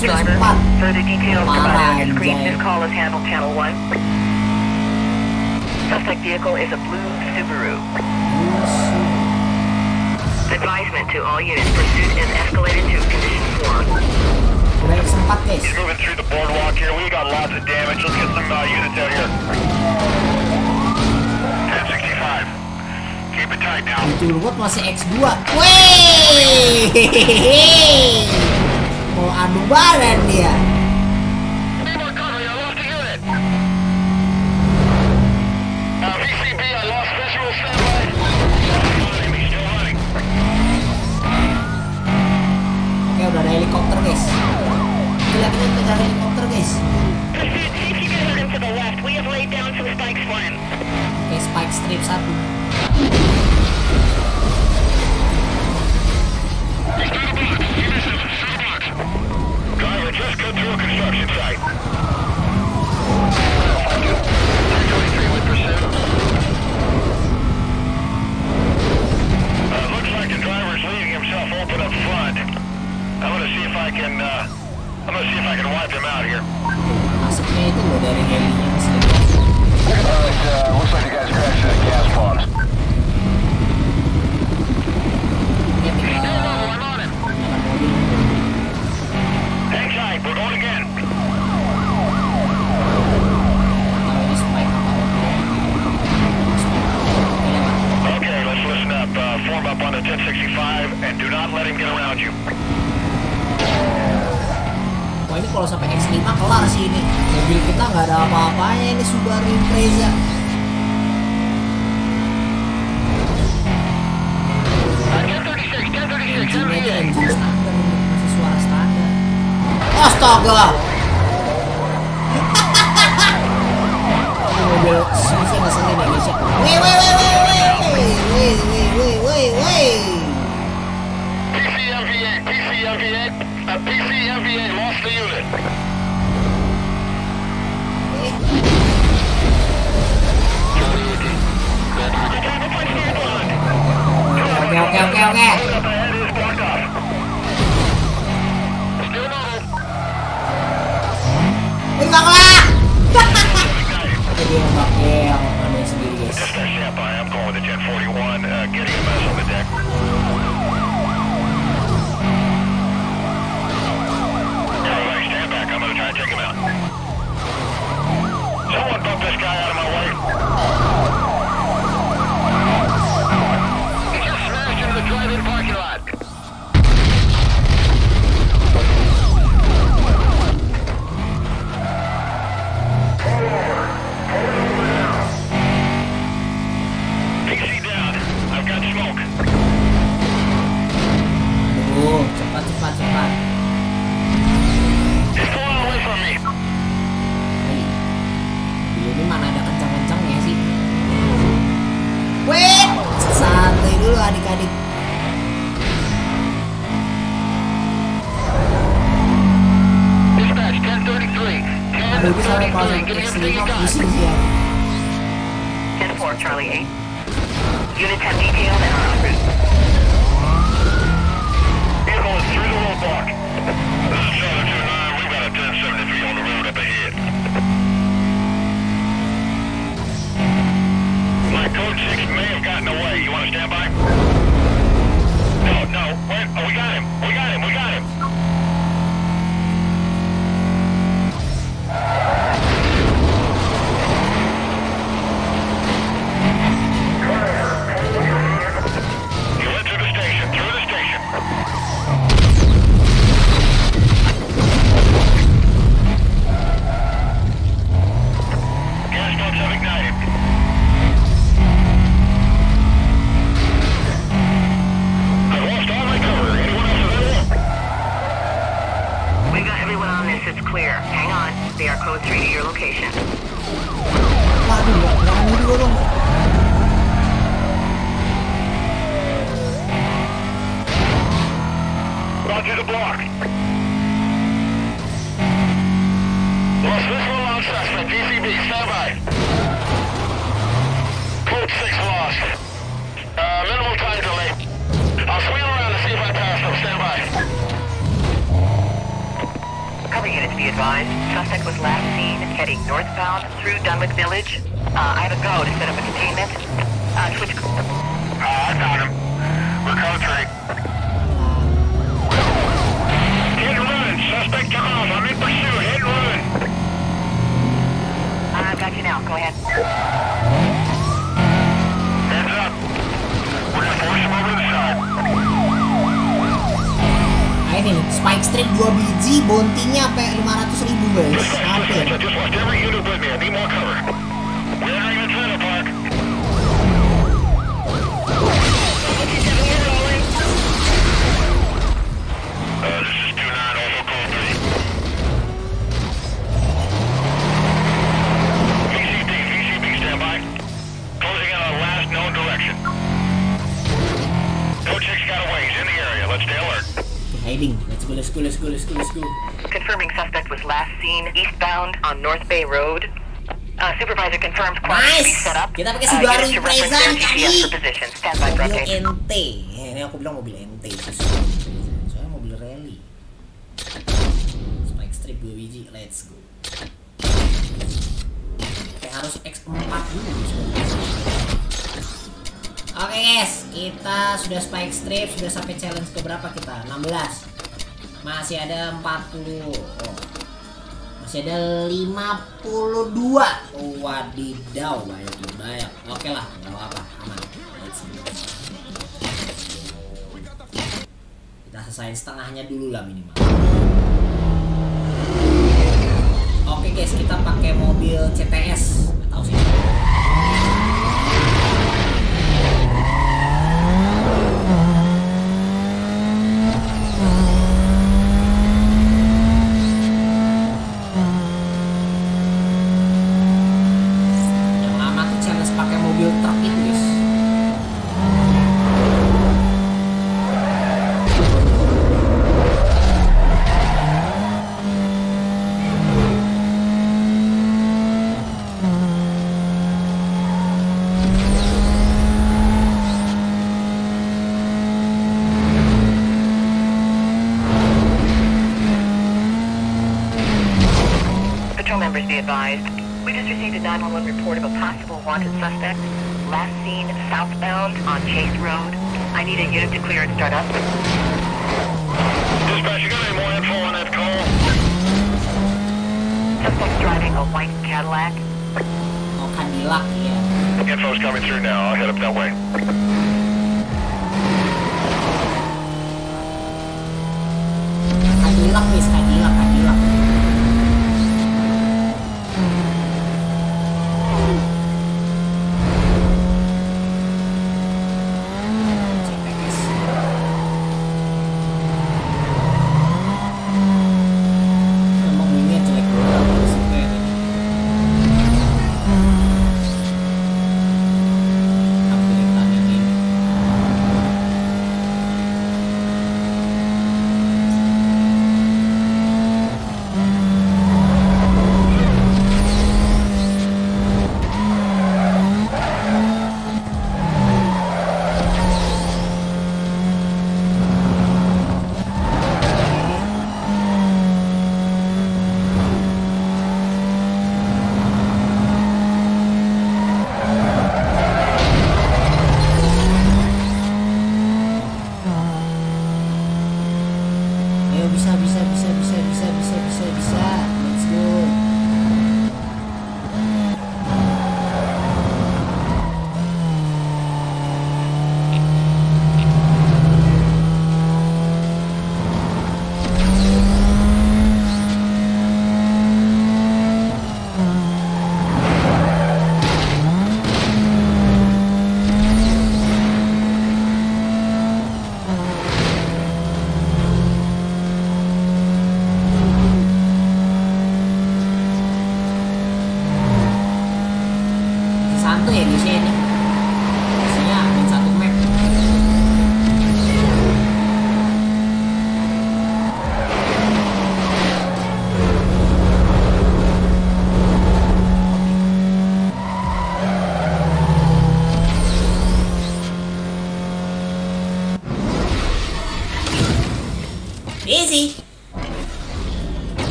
Excuse me. Further details provided on your screen. This call is handled channel 1. Suspect vehicle is a blue Subaru. Blue Subaru. Advisement to all units. Pursuit is escalated to condition 4. He's moving through the boardwalk here. We got lots of damage. Let's get some uh, units out here. 1065. Keep it tight now. Itu robot masih X2. Wait. aduh baren dia. Kita pakai Uh, Subaru Impreza nih tadi. Mobil. NT. Ya, ini aku bilang mobil NT. Soalnya mobil rally. Spike strip 2 biji, let's go. Kayak harus X4 dulu. Oke guys, kita sudah spike strip, sudah sampai challenge ke berapa kita? 16. Masih ada 40. Oh. Masih ada 52. Oh, wadidaw, banyak banyak. Oke lah, nggak apa-apa, aman. Kita selesai setengahnya dulu lah minimal. Oke guys, kita pakai mobil CTS. Suspect.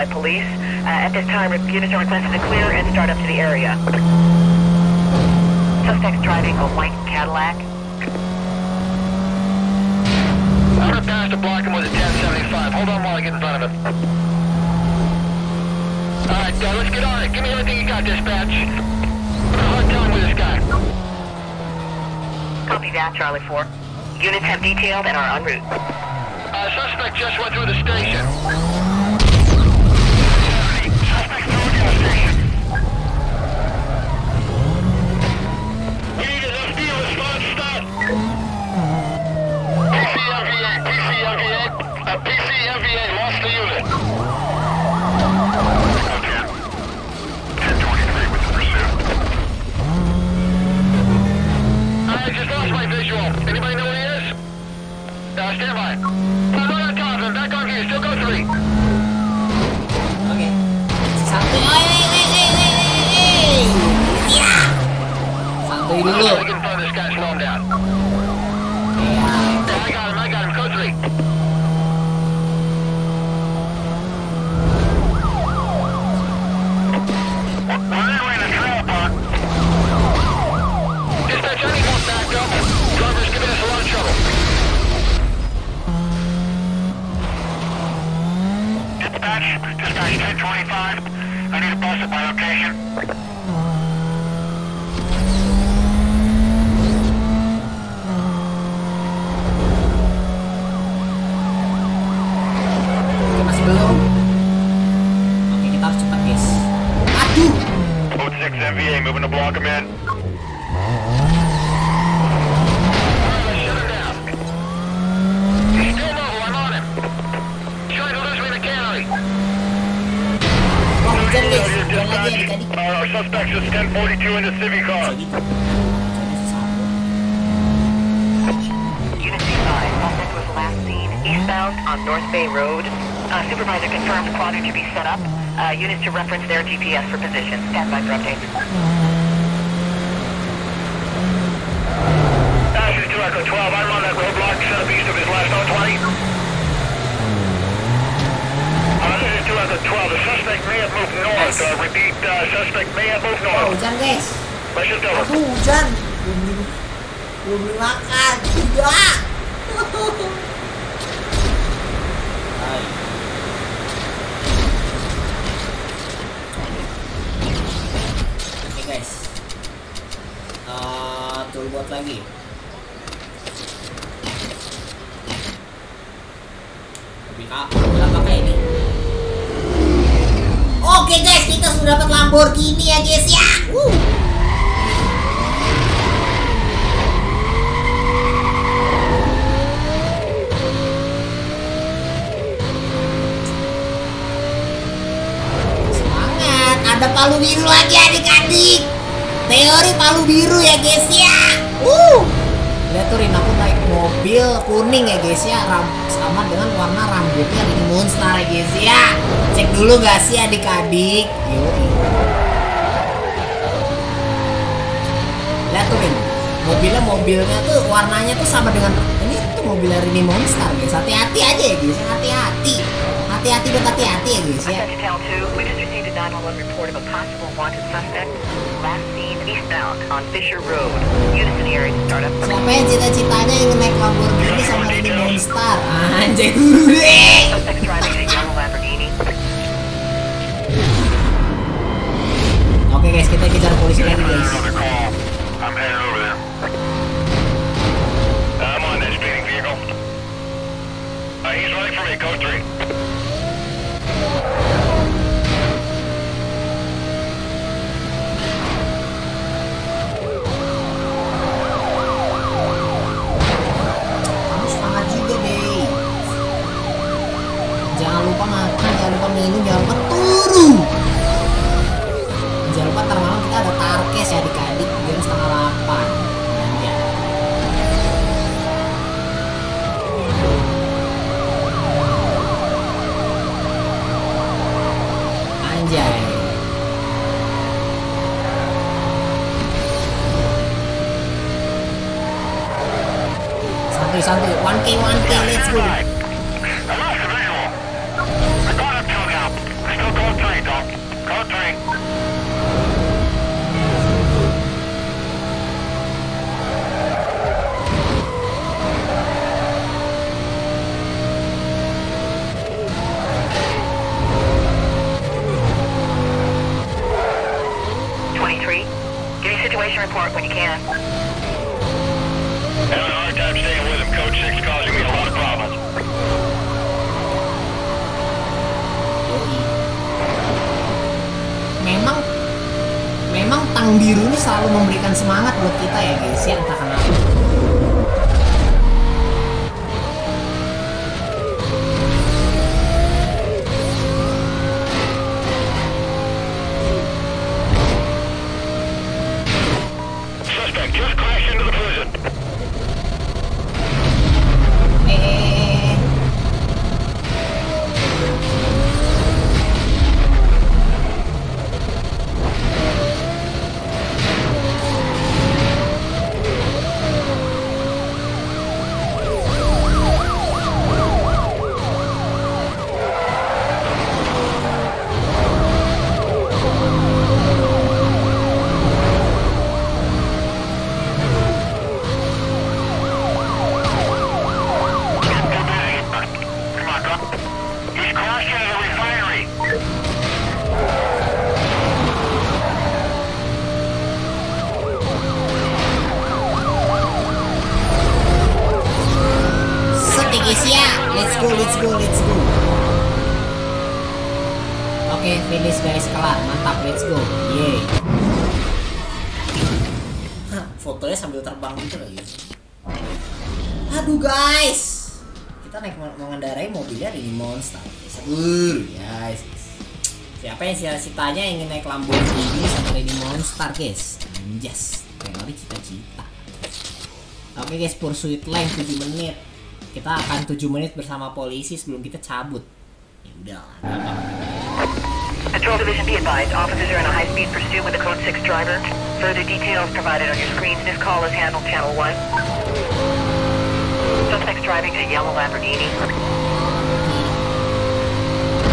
By police. Uh, at this time, units are requested to clear and start up to the area. Suspect's driving a white Cadillac. I'm gonna pass the block him with a 1075. Hold on while I get in front of him. Alright, uh, let's get on it. Give me everything you got, dispatch. I'm having a hard time with this guy. Copy that, Charlie 4. Units have detailed and are en route. Uh, suspect just went through the station. Santuy hujan, guys. Hujan lagi adik-adik. Uh, our suspects is 1042 in the Civic car. Unit C5, suspect was last seen eastbound on North Bay Road. Uh, supervisor confirms quadrant to be set up. Uh, units to reference their GPS for position. Stand by for updates. Ashes to Echo 12, I'm on that roadblock set up east of his last 020. Uh, this is to Echo 12, the suspect may have moved north. Uh, repeat, uh, suspect may have moved Oh, north. hujan, guys. Let's just over. Aduh, hujan. Belum beli, belum beli makan. Tidak. Lagi. Mobil apa? Mobil apakah ini? Oke guys, kita sudah dapat Lamborghini ya guys ya. Uh. Ada palu biru lagi adik-adik. Teori palu biru ya guys ya. Uh. Lihat tuh Rin, aku naik mobil kuning ya guys ya. Ram sama dengan warna rambutnya ini monster ya guys ya. Cek dulu gak sih adik-adik? Yoi. Lihat tuh Rin. Mobilnya mobilnya tuh warnanya tuh sama dengan Ini tuh mobilnya Rini Monster guys. Hati-hati aja ya guys. Hati-hati Hati-hati buat hati-hati ya guys ya Attention Town 2, we just received a 911 report of a possible wanted suspect. Last seen eastbound on Fisher Road. Units in the area to start up. Siapa yang cita-citanya ingin naik Lamborghini sama Rini Monster Anjay. Oke guys kita kejar polisi lagi guys 51 minutes. Guys anjas teori cita-cita oke guys pursuit lane 7 menit kita akan 7 menit bersama polisi sebelum kita cabut ya udah. Patrol Division be advised, officers are in a high-speed pursuit with a Code 6 driver. Further details provided on your screens. This call is handled Channel 1. Suspects driving a yellow Lamborghini.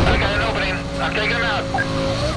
I got an opening. I'm taking him out.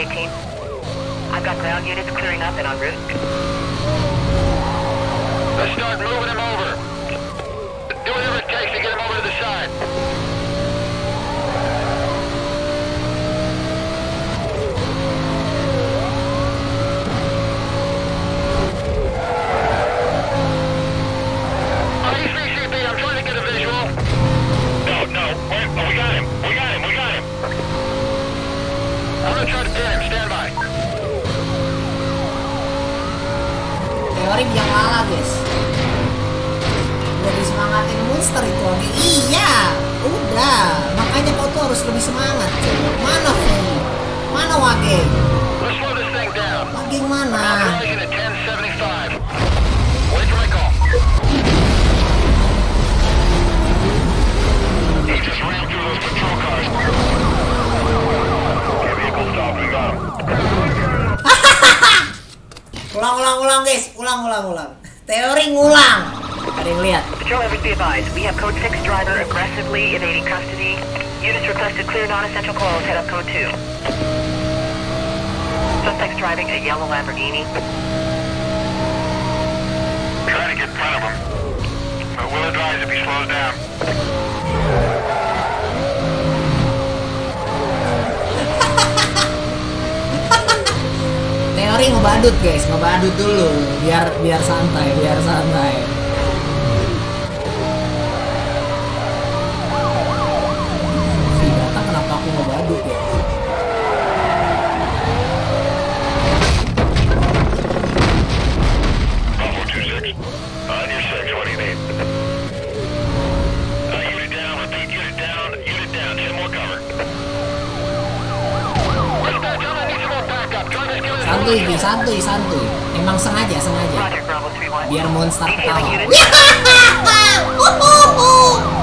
18th. I've got ground units clearing up and en route. Let's start moving them over. Biang lala, guys. Udah disemangatin monster itu lagi. Iya, udah. Makanya kau tuh harus lebih semangat, Jo. Mana V? Mana wage? Wage mana? Authorizing Ulang, ulang, ulang, guys. Ulang, ulang, ulang. Teori ngulang. Ada yang lihat? Patrol members be advised, we have Code 6 driver aggressively evading custody. Units requested clear non-essential calls, head up Code 2. Suspects driving a yellow Lamborghini. Trying to get in front of him. But we'll advise if he slows down. Teori ngebadut guys, ngebadut dulu biar biar santai, biar santai. Santuy, Bi, santuy, santuy. Emang sengaja, sengaja. Roger, Bravo 3-1. Biar monster ketawa.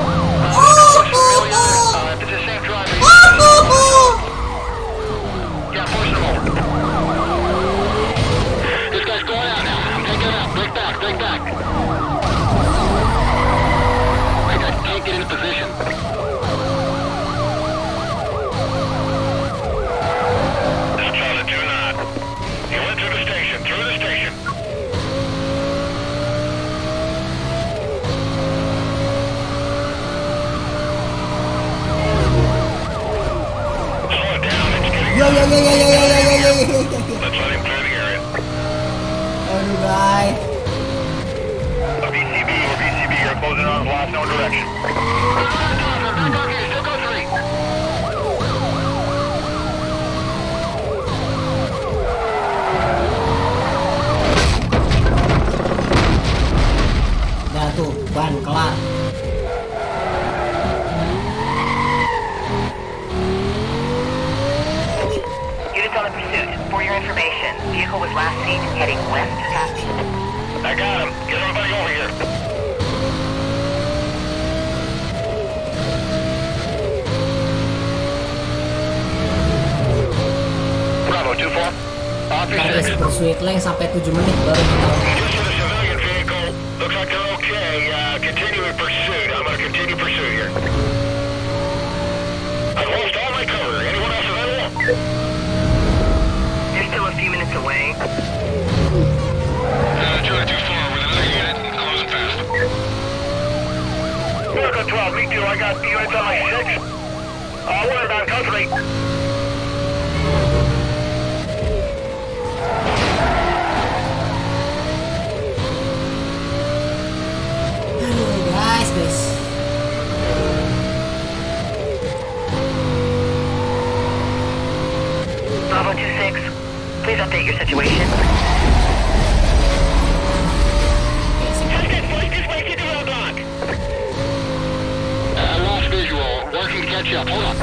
vehicle was last seen heading west past I got him. Get everybody over here. Bravo, 2-4. Ntar guys, Officer, pursuit lane sampai 7 menit baru kita 12, me too. I got units on my 6. Uh, we're about. Guys. Bravo 2-6, please update your situation. catch up. Hold on.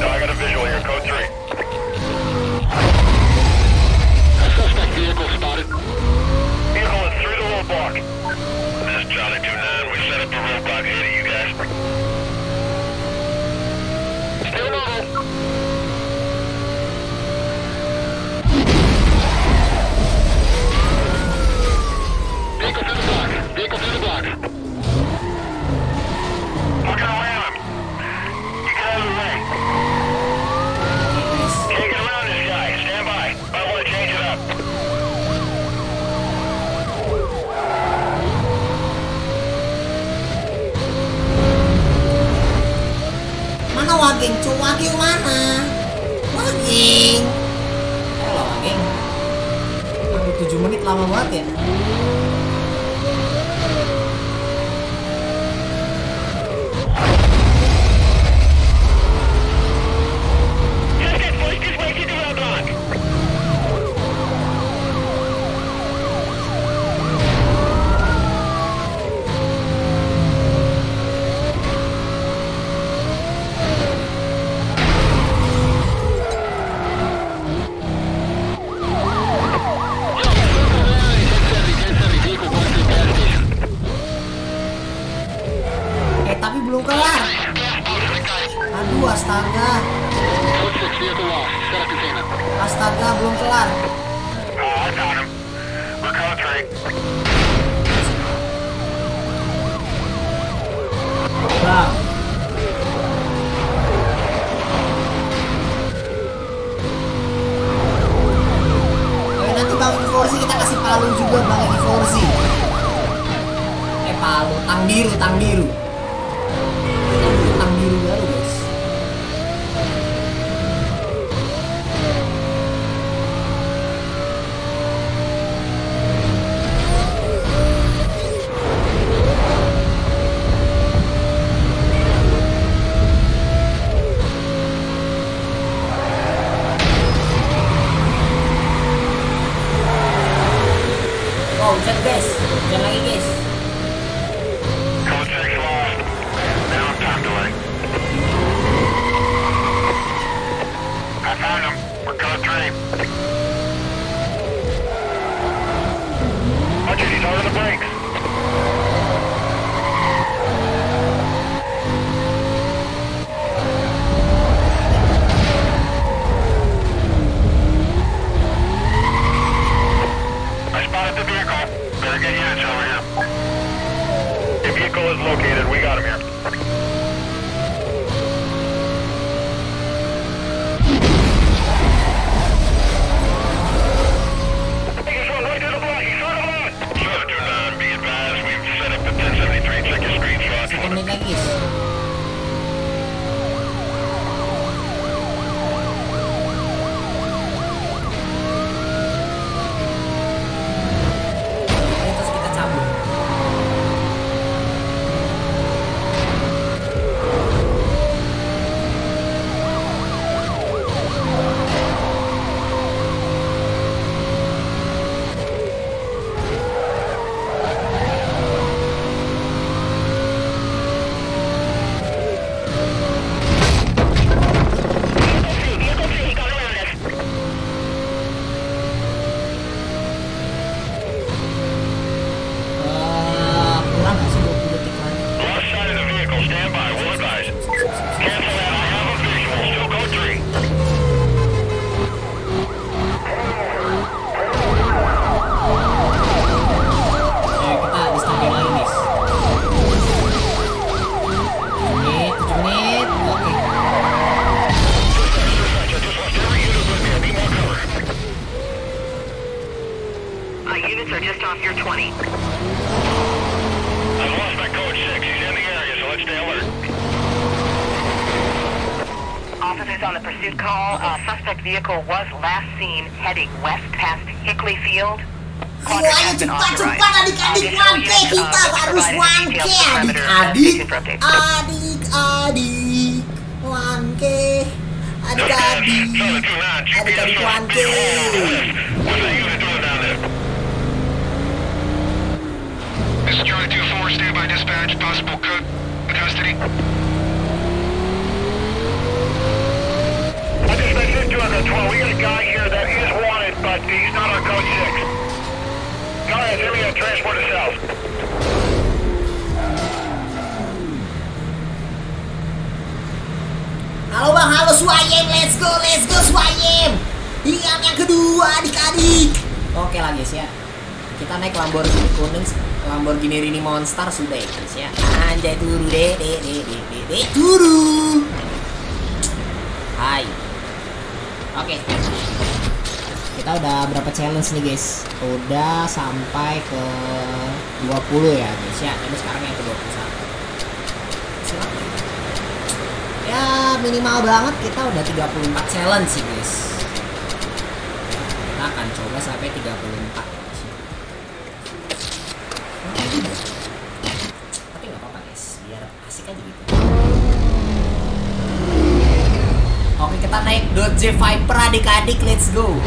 No, I got a visual here. Code 3. A suspect vehicle spotted. heading west past Hickley Field. Ayo, ayo cepat cepat adik-adik mante adik-adik adik-adik adik-adik adik-adik Halo bang, halo Swayem, let's go, let's go Swayem Ingat yang kedua adik-adik. Oke lah guys ya. Kita naik Lamborghini kuning, Lamborghini Rini Monster sudah ya guys ya. Anjay turu deh, deh, deh, deh, deh, deh, turu. Hai. Oke. Kita udah berapa challenge nih guys? Udah sampai ke 20 ya guys ya. Ini sekarang yang ke 21. ya minimal banget kita udah 34 challenge sih guys. Kita akan coba sampai 34 tapi nggak apa-apa guys. Biar asik aja gitu. Oke kita naik Dodge Viper adik-adik. Let's go.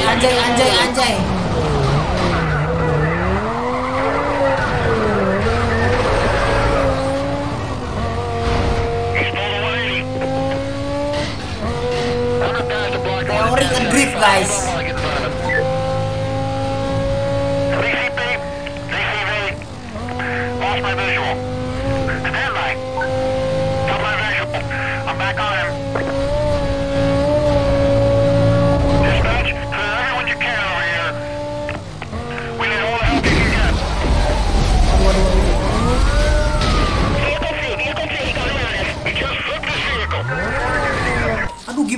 anjay anjay anjay anjay. Teori ngedrift guys.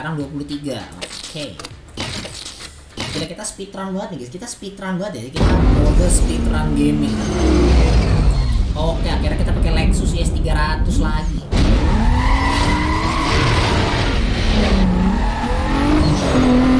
sekarang 23 oke okay. Kira kita speedrun banget nih guys kita speedrun banget ya kita mode speedrun gaming ya. oke okay, akhirnya kita pakai Lexus ES300 lagi Thank you.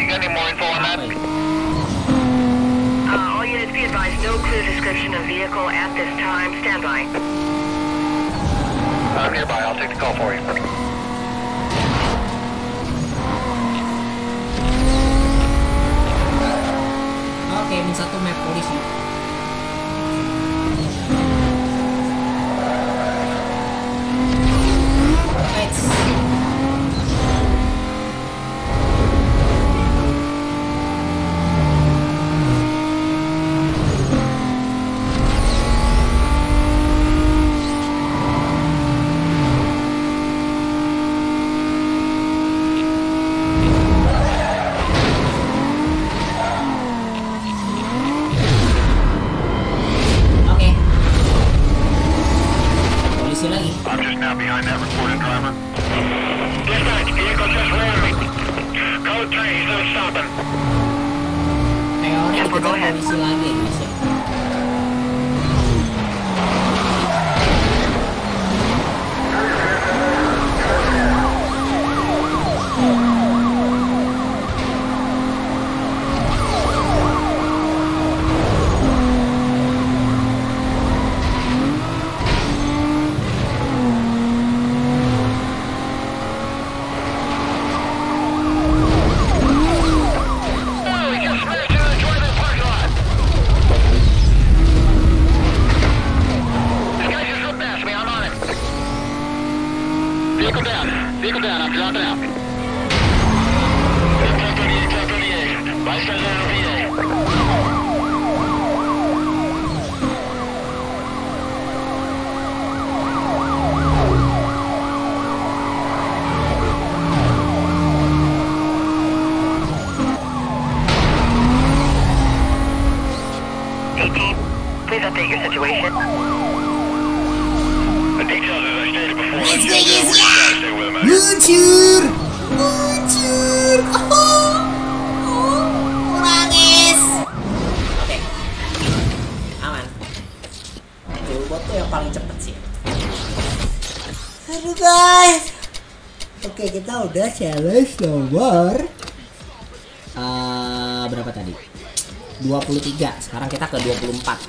I'm nearby. I'll take the call for you. Okay, satu map police.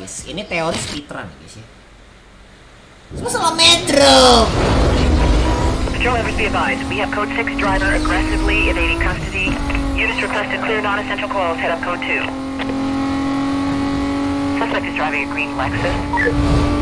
Guys. Ini teori speedrun, guys ya. Semua salah metro. Patrol members be advised. We have code 6 driver aggressively evading custody. Units requested clear non-essential calls. Head up code 2. Suspect is driving a green Lexus.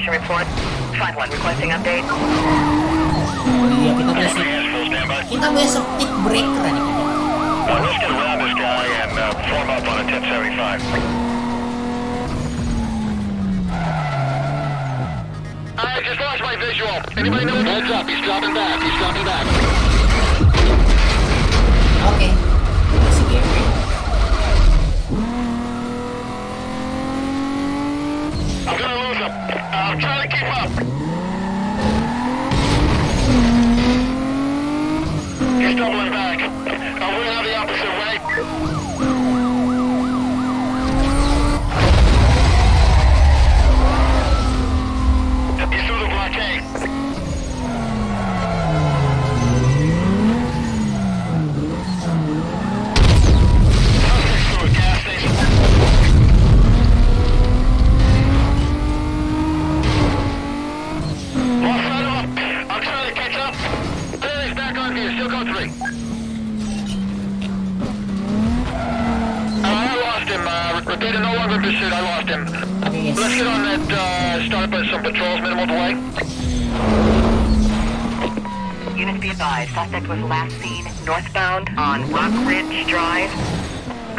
Situation report. Five one requesting update. Oh iya, kita punya Three hands full standby. kita punya speed breaker nih. Uh, let's get around this guy and uh, form up on a 1075. I just lost my visual. Anybody know? Heads up, he's dropping back. He's dropping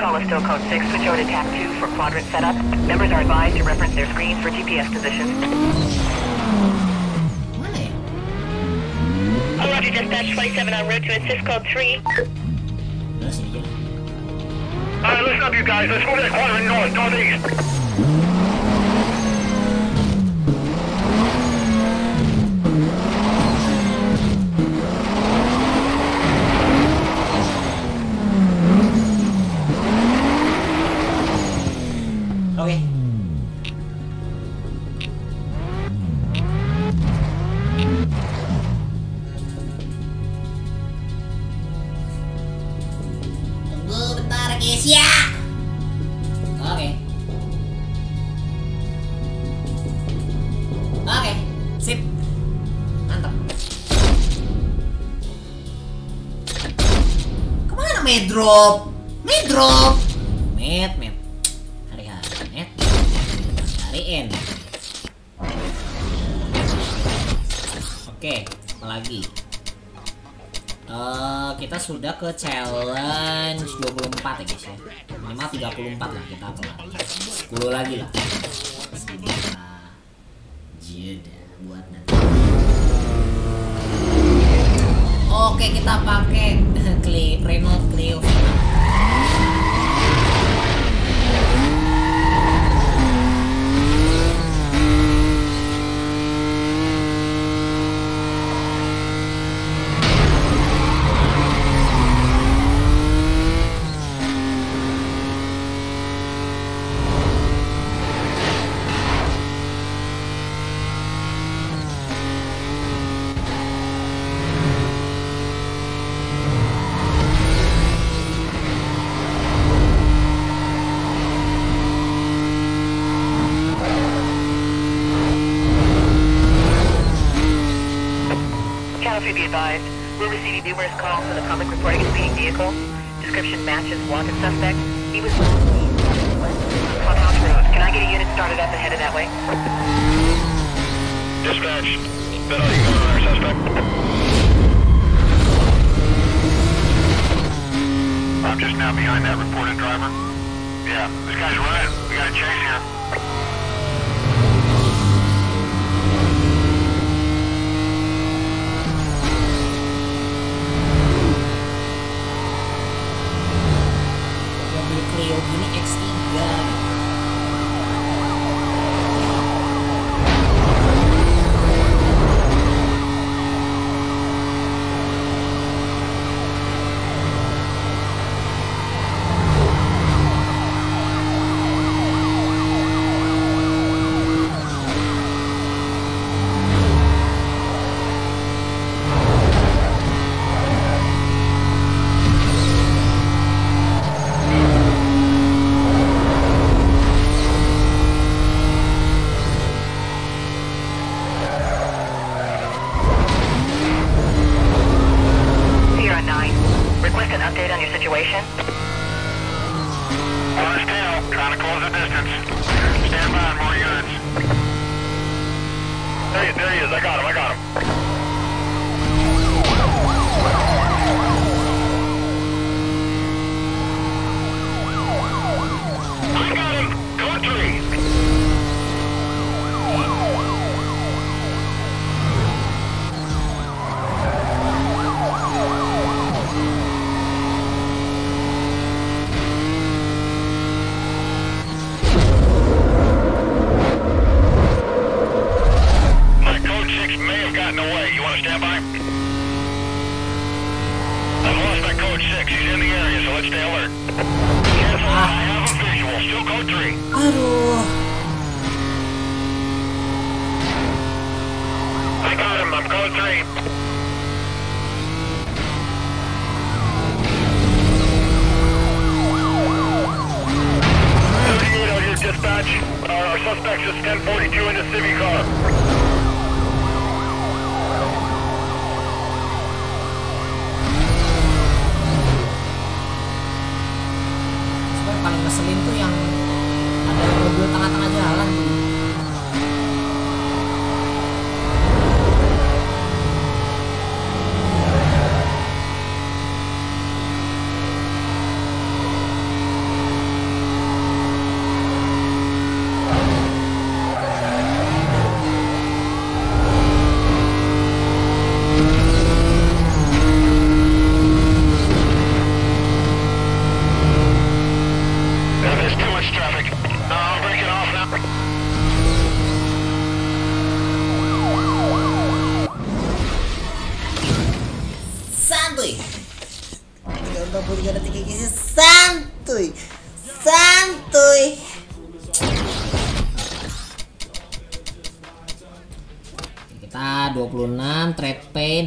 Call is still code 6. Switch over to TAC 2 for quadrant setup. Members are advised to reference their screens for GPS position. Mana ya? Roger, dispatch 27 en route to assist code 3. Udah sini aja. Alright, listen up, you guys. Let's move that quadrant north, northeast.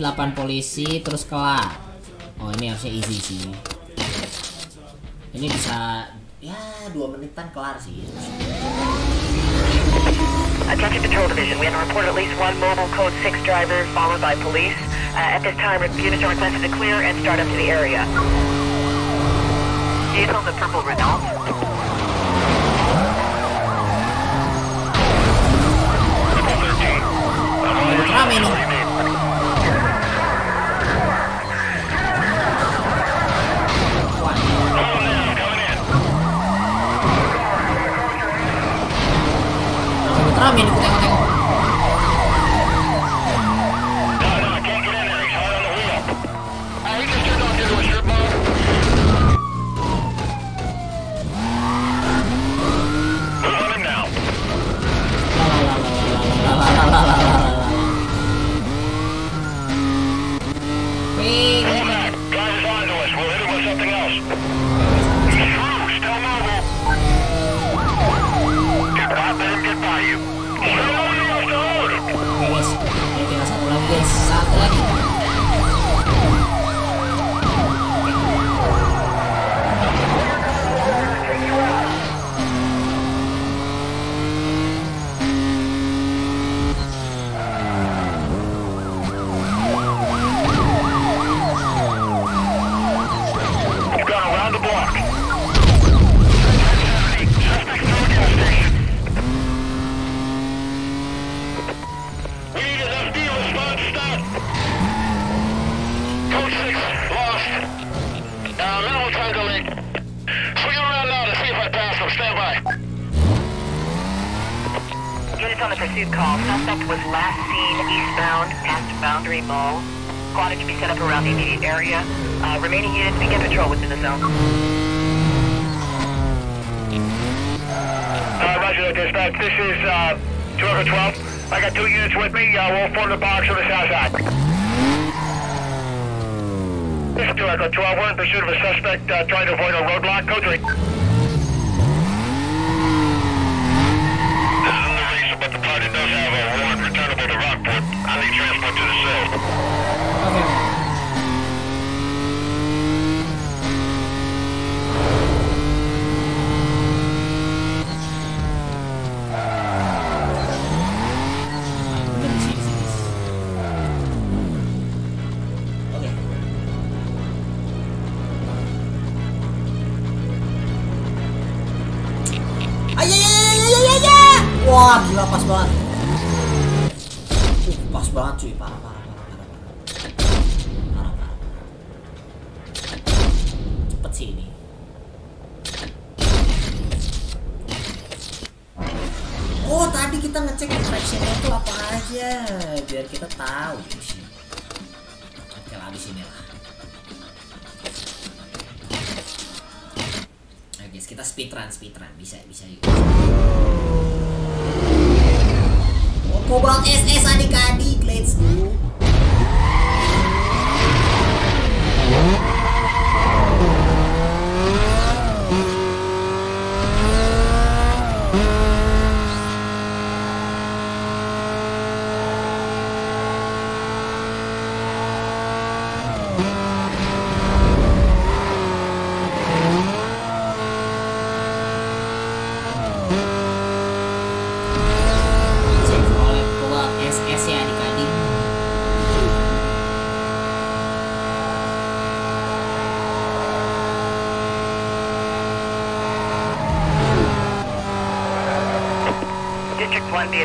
8 polisi terus kelar oh ini harusnya easy sih ini bisa ya dua menitan kelar sih Attention Patrol Division, we have a report at least one mobile code 6 driver followed by police. Uh, at this time, units are requested to clear and start up to the area. Vehicle the purple Renault. Rame nih. pursuit call. Suspect was last seen eastbound past Boundary Mall. Squad to be set up around the immediate area. Uh, remaining units begin patrol within the zone. Uh, roger that, dispatch. This is uh, I got two units with me. Uh, we'll form the box on the south side. This is 212. We're in pursuit of a suspect uh, trying to avoid a roadblock. Code 3. Wah, gila pas banget. Uh, pas banget cuy, parah, parah.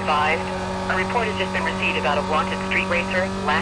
advised, a report has just been received about a wanted street racer last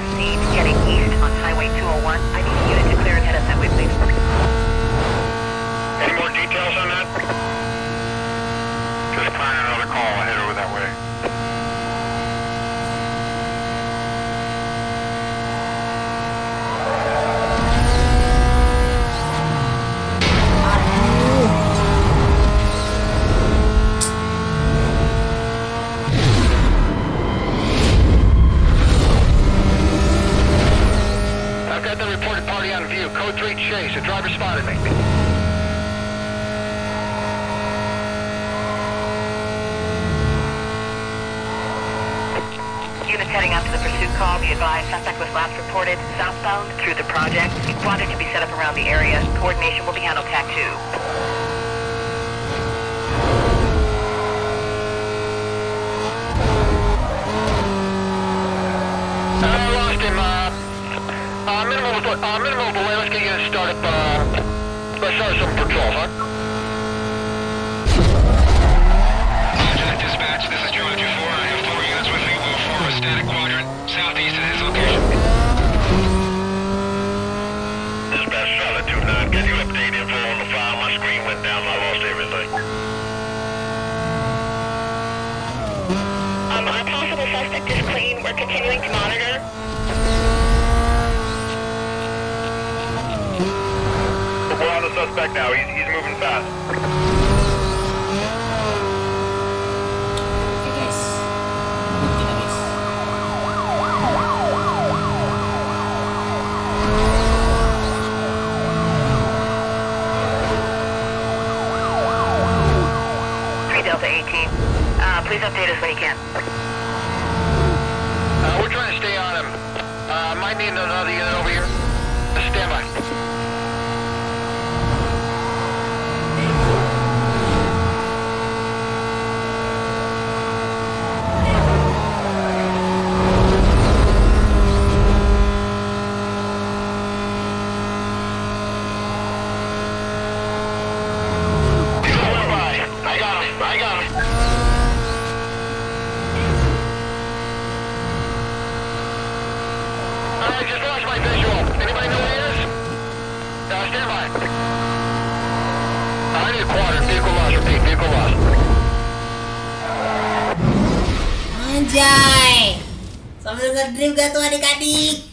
Gak tuh adik-adik?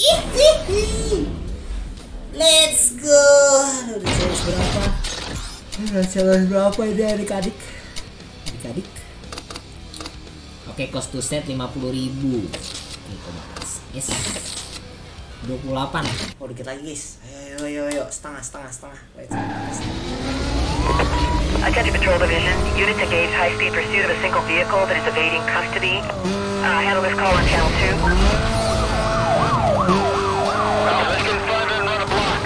Ih, ih, ih. Let's go. Aduh, Udah challenge berapa? Udah challenge berapa ini adik-adik? Adik-adik. Oke, cost to set 50.000 ribu. Oke, komunitas. Yes. 28. Oh, dikit lagi, guys. Ayo, ayo, ayo, ayo. Setengah, setengah, setengah. Wait, setengah. Attention Patrol Division. Units engage high-speed pursuit of a single vehicle that is evading custody. Uh, handle this call on Channel 2. Oh, let's get five and run a block.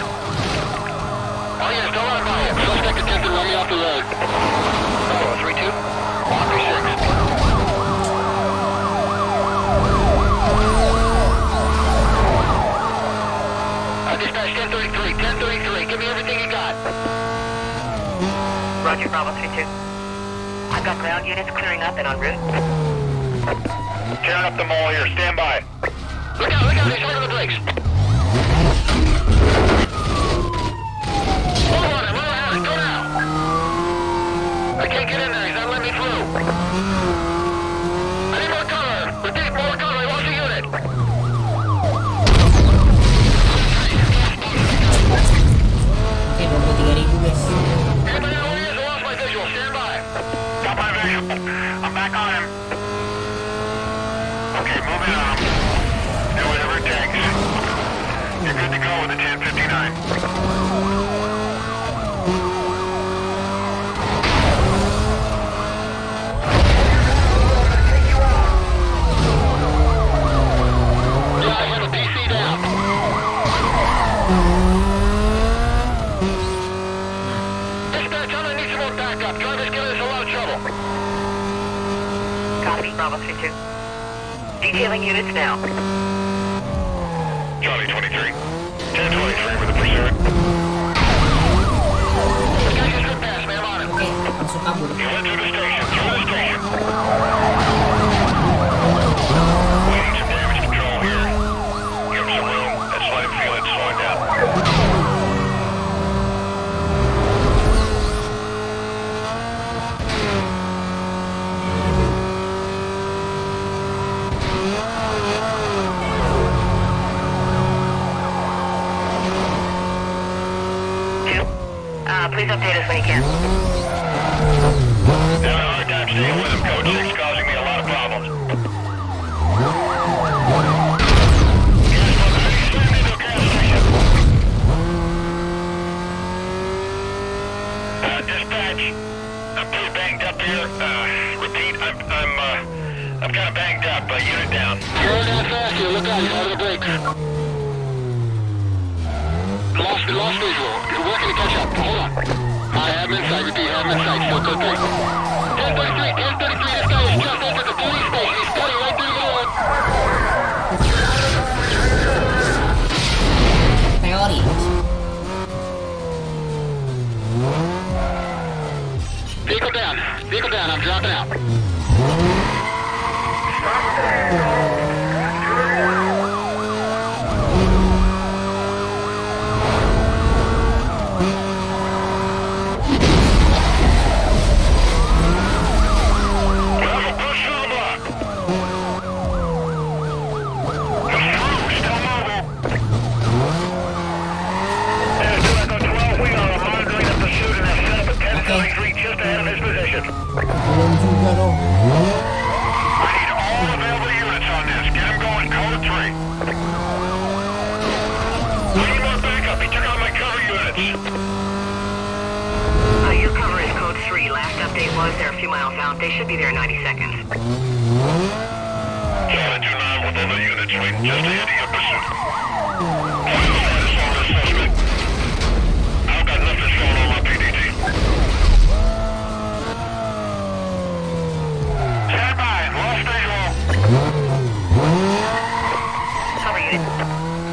Oh, run by it. Suspect attempted run me off the road. Oh, 3-2. Block 6. Uh, dispatch 1033, 1033. Give me everything you got. Roger, Bravo 3-2. I've got ground units clearing up and en route. Tearing up the mall here. Stand by. Look out, look out. He's under the brakes. Detailing units now. Charlie 23. 1023 with a pursuit. This guy just went past me. I'm on him. Oke, langsung kabur. He went through the station. Through the station. Waiting some damage control here. Give him some room. Let's let him feel it slowing down. Two. Uh, please update us when you can. Having a hard time staying with him. Code 6 causing me a lot of problems. I need to slam into a gas station. Uh, dispatch, I'm pretty banged up here. Uh, repeat, I'm, I'm, uh, I'm kind of banged up. Uh, unit down. You're down fast here. Look out, have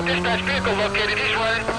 Dispatch vehicle located. He's running.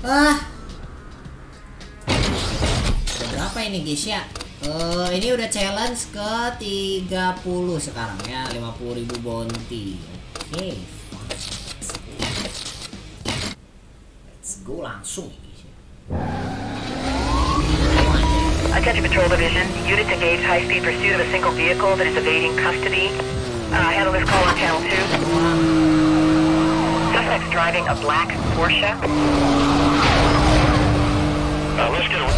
Ah. Udah berapa ini guys ya? Eh, ini udah challenge ke 30 sekarang ya, 50.000 bounty. Oke. Let's go langsung guys ya. Attention Patrol Division. Units engaged high-speed pursuit of a single vehicle that is evading custody. Uh, handle this call on Channel 2. suspect driving a black Porsche? Uh, let's get away.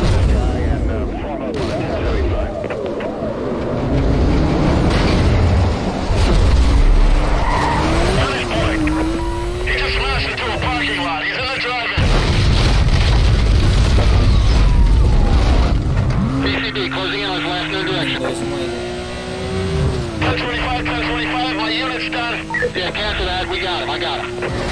Uh, closing in last direction. 1025, 1025, my unit's done. Yeah, cancel that. We got him. I got him.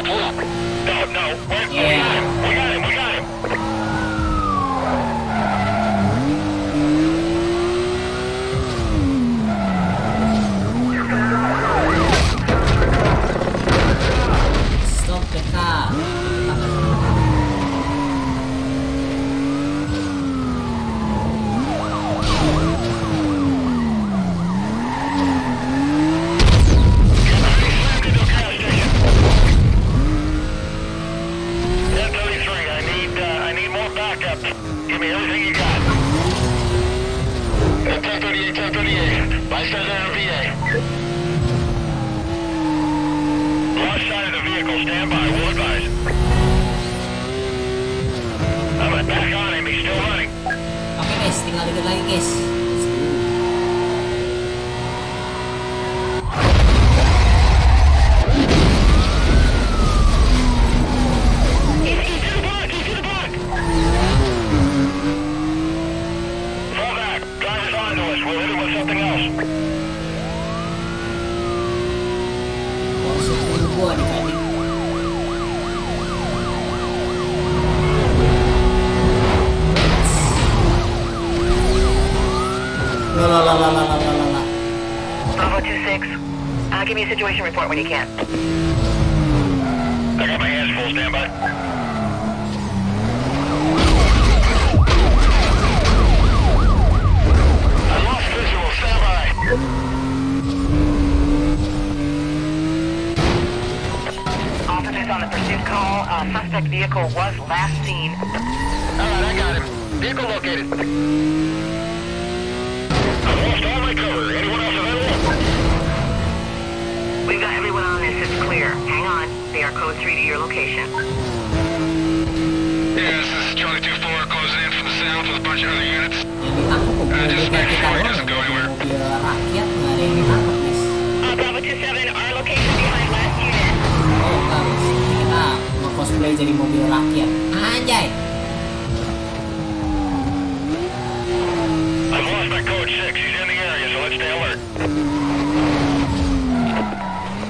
Up. Hold up. No, no. Wait, we Yes. No, no, no, no, no, no, no, no. Bravo 2-6. Uh, give me a situation report when you can. I got my hands full. Stand by. Officers on the pursuit call. Uh, suspect vehicle was last seen. All right, I got him. Vehicle located. I've lost all my cover. Anyone else available? We've got everyone on this. It's clear. Hang on. They are code 3 to your location. Yes, this is Charlie 24 closing in from the south with a bunch of other units. Yang ditangkap kok mobil just make sure it doesn't go anywhere. mobil rakyat nggak ada yang ditangkap guys. Uh, Bravo 27, our location behind last unit. Oh enggak guys, ini kita cosplay jadi mobil rakyat. Anjay.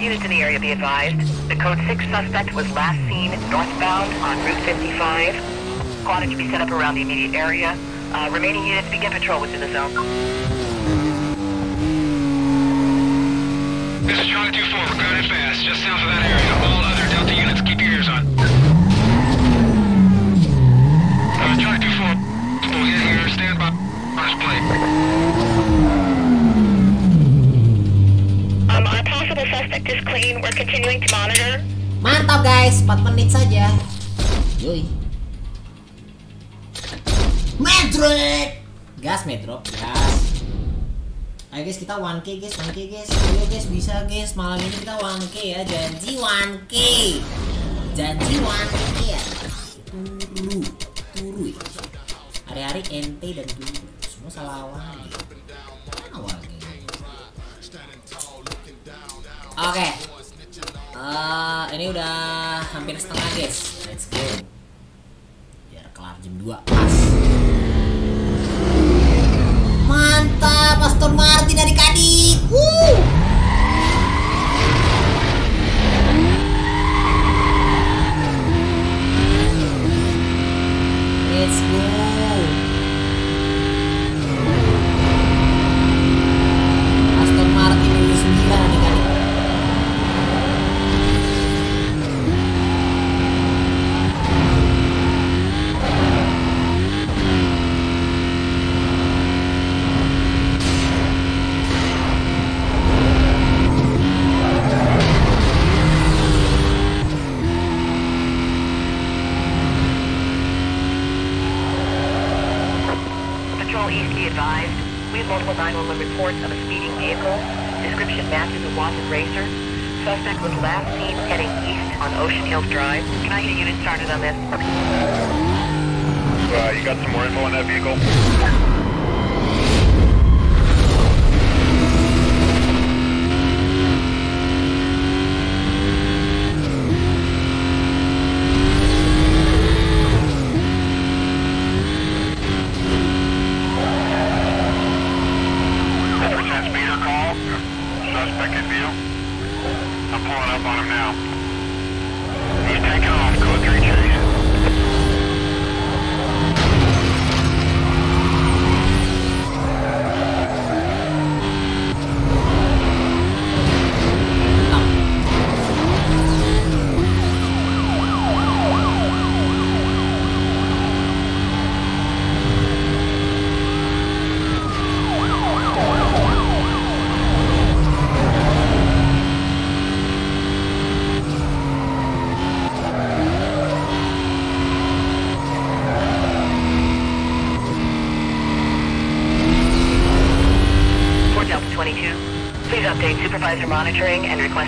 Units in the area be advised. The code 6 suspect was last seen northbound on Route 55. Squad to be set up around the immediate area. Uh, remaining units begin patrol within the zone. This is Charlie 24. We're crowded fast, just south of that area. All other Delta units, keep your ears on. Uh, Charlie 24, we'll get here. Stand by. His plate. is clean. We're continuing to monitor. Mantap guys, 4 menit saja. Yoi. Metro. Gas Metro, gas. Ayo guys kita 1K guys, 1K guys. Ayo guys bisa guys, malam ini kita 1K ya, janji 1K. Janji 1K.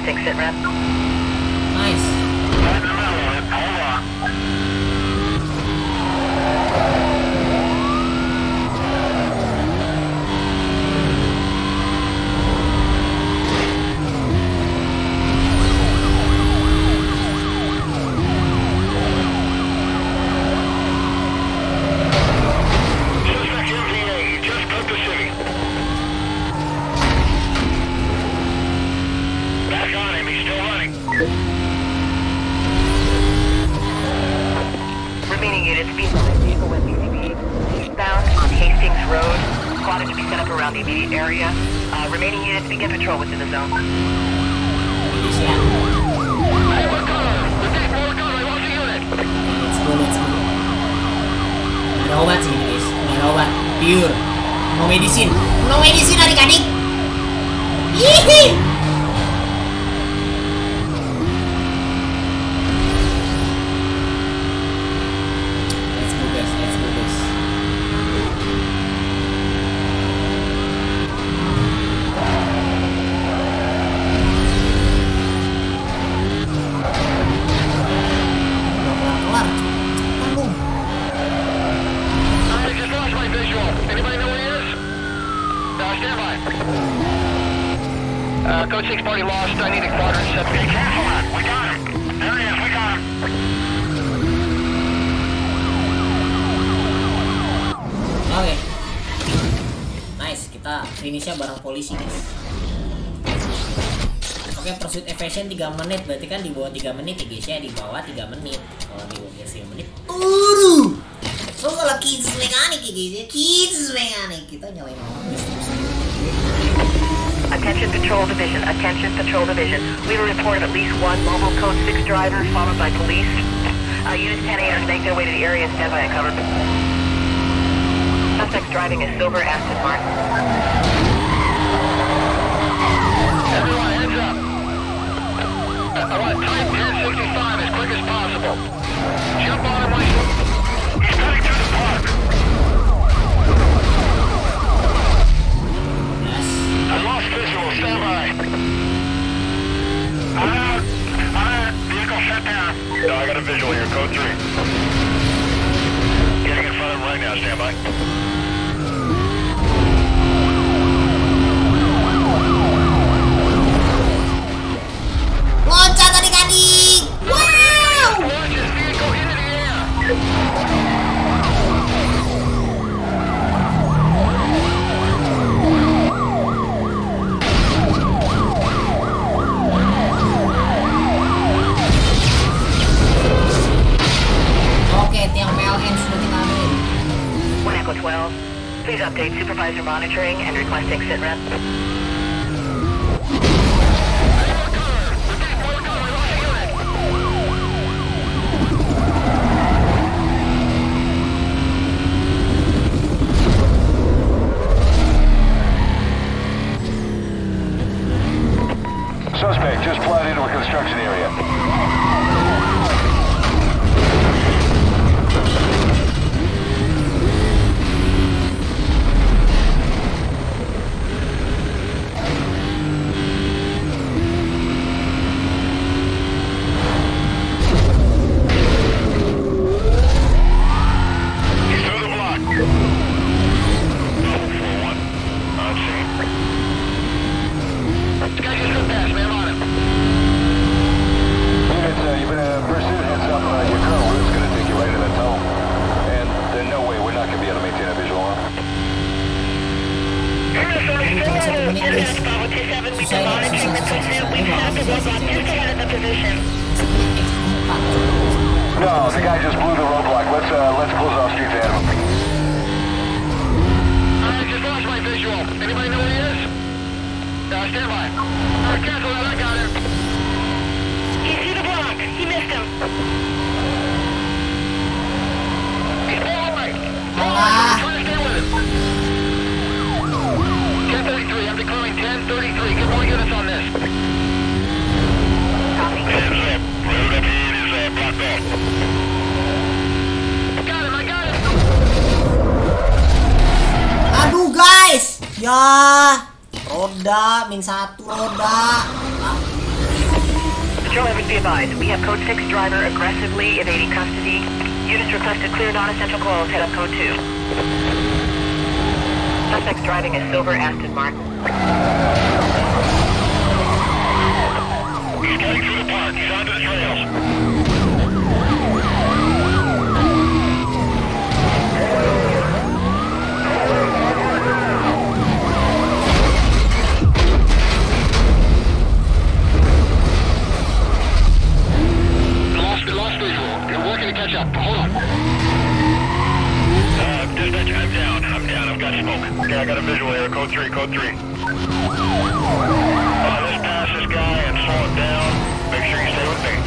exit ramp. 3 menit berarti kan di bawah 3 menit ya guys ya di bawah 3 menit kalau di bawah 3 menit turu so kalau kids mekanik ya guys ya kids mekanik kita nyalain Attention Patrol Division, attention Patrol Division. We have report at least one mobile code 6 driver followed by police. Uh, units 10 AR make their way to the area and stand by a cover. suspect driving a silver Aston Martin. Everyone I want type 1065 as quick as possible. Jump on he's... The park. I lost visual. By. I'm out. I'm down. No, I got a visual here, code 3. Getting in front of him right now, stand by. Please update supervisor monitoring and requesting sit rep. clear. Head up code 2. Suspect's driving a silver Aston Martin. I got a visual here. Code 3, code 3. Uh, let's pass this guy and slow him down. Make sure you stay with me.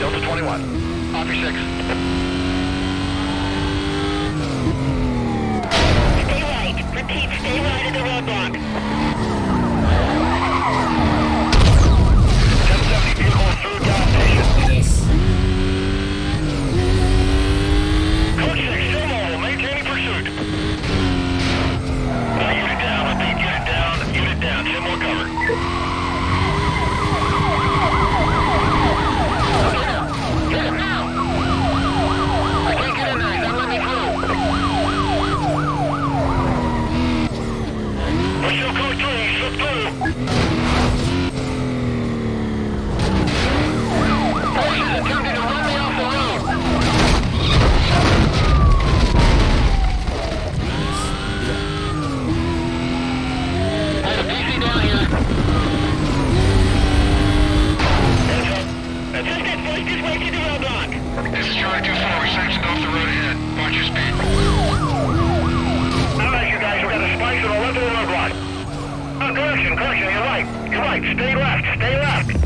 Delta 21. Copy 6. Stay right. Repeat, stay right of the roadblock. 1070 vehicle through. Suspect forced his way to the roadblock. This is Charlie 2-4. We sectioned off the road ahead. Watch your speed. Alright, you guys, we got a spice on the left of the roadblock. Uh, oh, correction, correction, you're right. You're right. Stay left, stay left.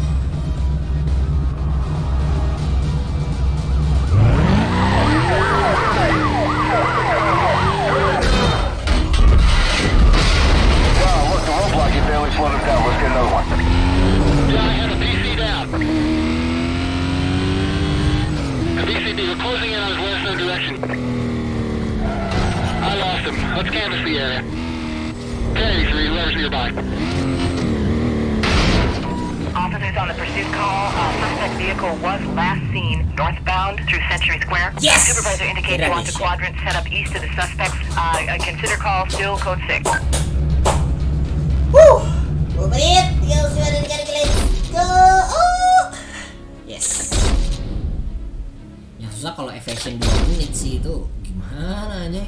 Wow, look, the roadblock, you barely slowed him down. Let's get another one. They're closing in on his western direction. I lost him. Let's canvass the area. 1083, whoever's nearby. Officers on the pursuit call. Uh, suspect vehicle was last seen northbound through Century Square. Yes! Supervisor indicates you want the quadrant set up east of the suspects. Uh, uh, consider call still code 6. Itu gimana aja.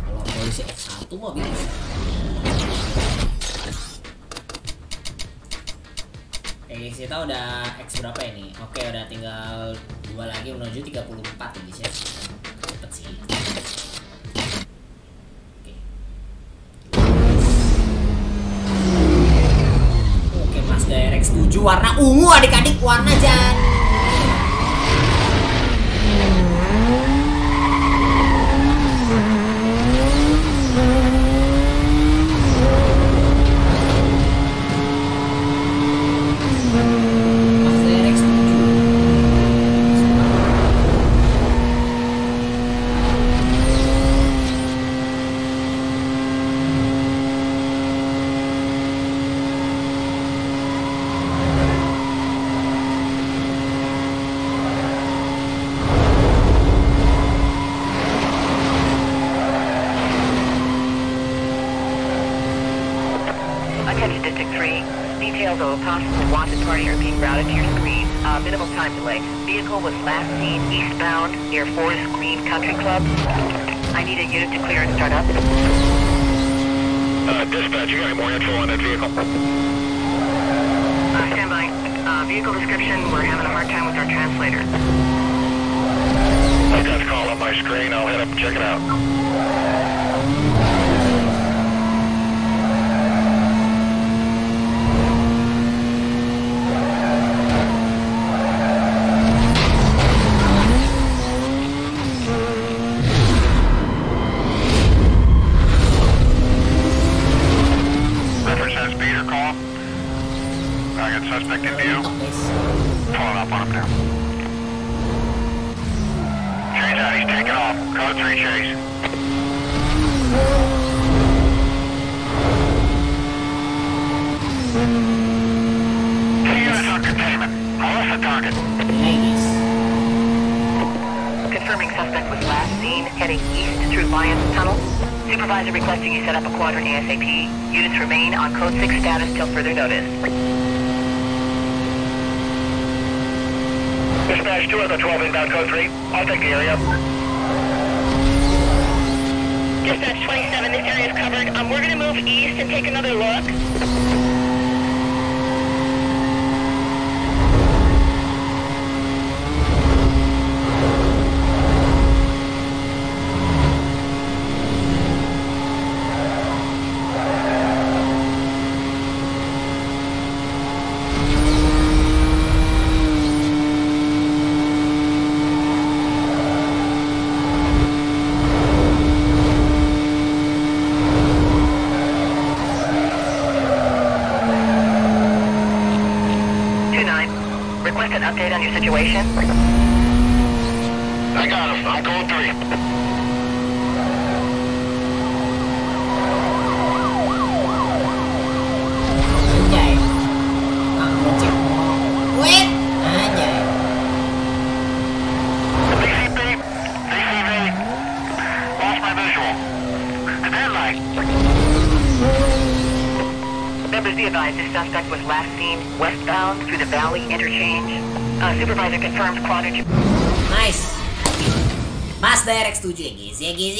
Kalau polisi X1 mah bisa. Oke guys, kita udah X berapa ini? Oke, udah tinggal dua lagi menuju 34 ya guys ya. Cepet sih. Oke. Oke, Mas Direct setuju warna ungu adik-adik warna jan. ASAP. Units remain on code 6 status till further notice. Dispatch 2 of the 12 inbound code 3. I'll take the area. Dispatch 27, this area is covered. Um, we're gonna move east and take another look. ziggy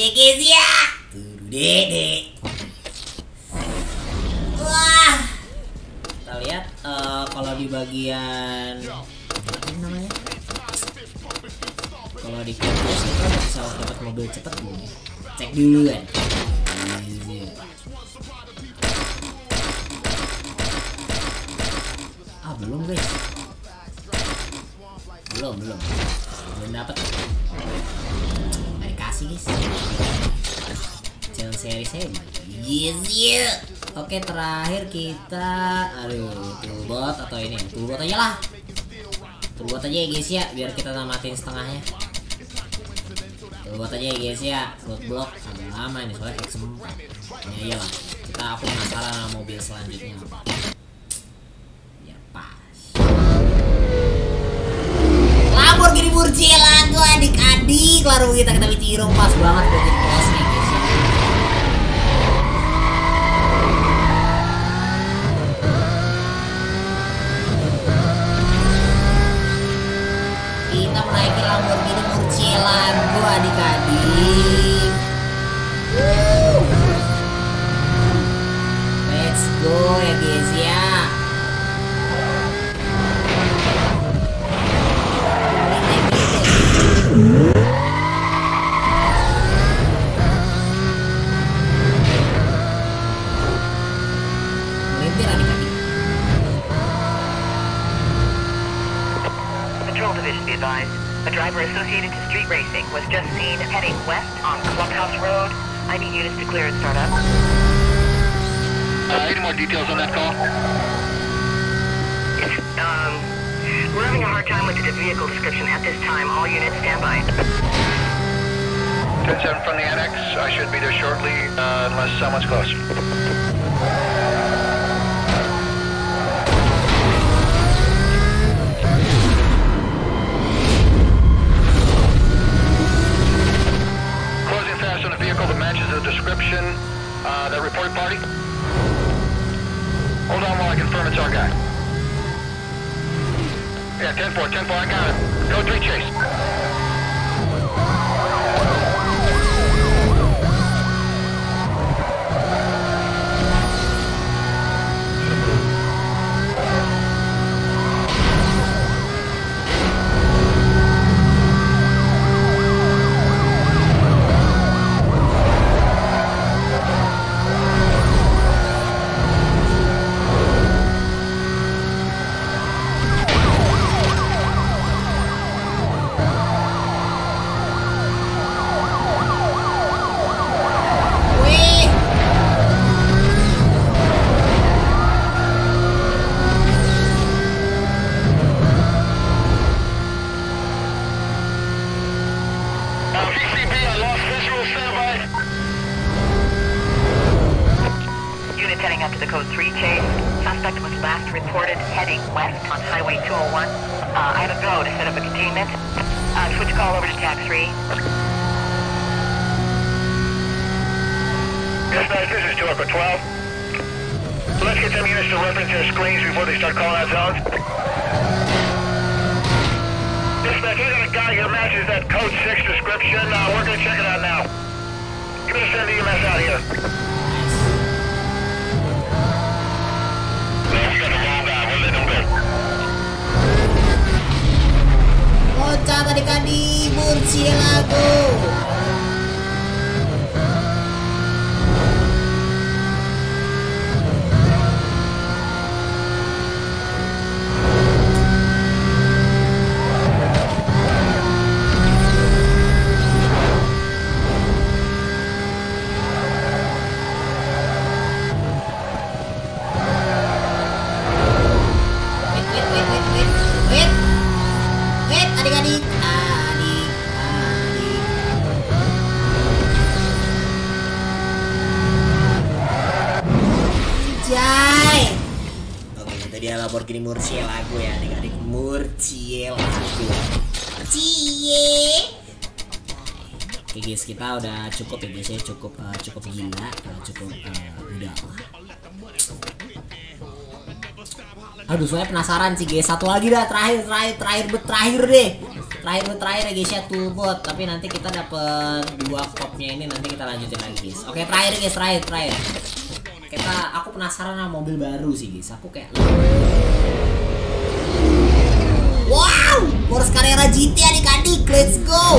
aja buat ya guys ya, biar kita tamatin setengahnya. Tuh buat aja ya guys ya, road block agak lama ini soalnya X4. Ya iyalah, kita aku penasaran sama mobil selanjutnya. Ya pas. Lamborghini Murcielago adik-adik, lalu kita kita Two Echo 12. Let's get them units to reference their screens before they start calling out zones. Dispatch, we got a guy here matches that code 6 description. Uh, we're gonna check it out now. Me a send EMS out here. No, we got Lamborghini Murcielago ya, adik-adik. Murcielago. Cie. Oke guys, kita udah cukup ya guys ya, cukup eh, cukup gila, eh, cukup eh, udah. Aduh, soalnya penasaran sih guys. Satu lagi dah terakhir, terakhir, terakhir, bet terakhir deh. Terakhir bet terakhir ya guys ya tuh bot. Tapi nanti kita dapet dua kopnya ini nanti kita lanjutin lagi guys. Oke terakhir guys, terakhir, terakhir. Kita, aku penasaran sama mobil baru sih guys. Aku kayak Wow, Porsche Carrera GT adik-adik, let's go.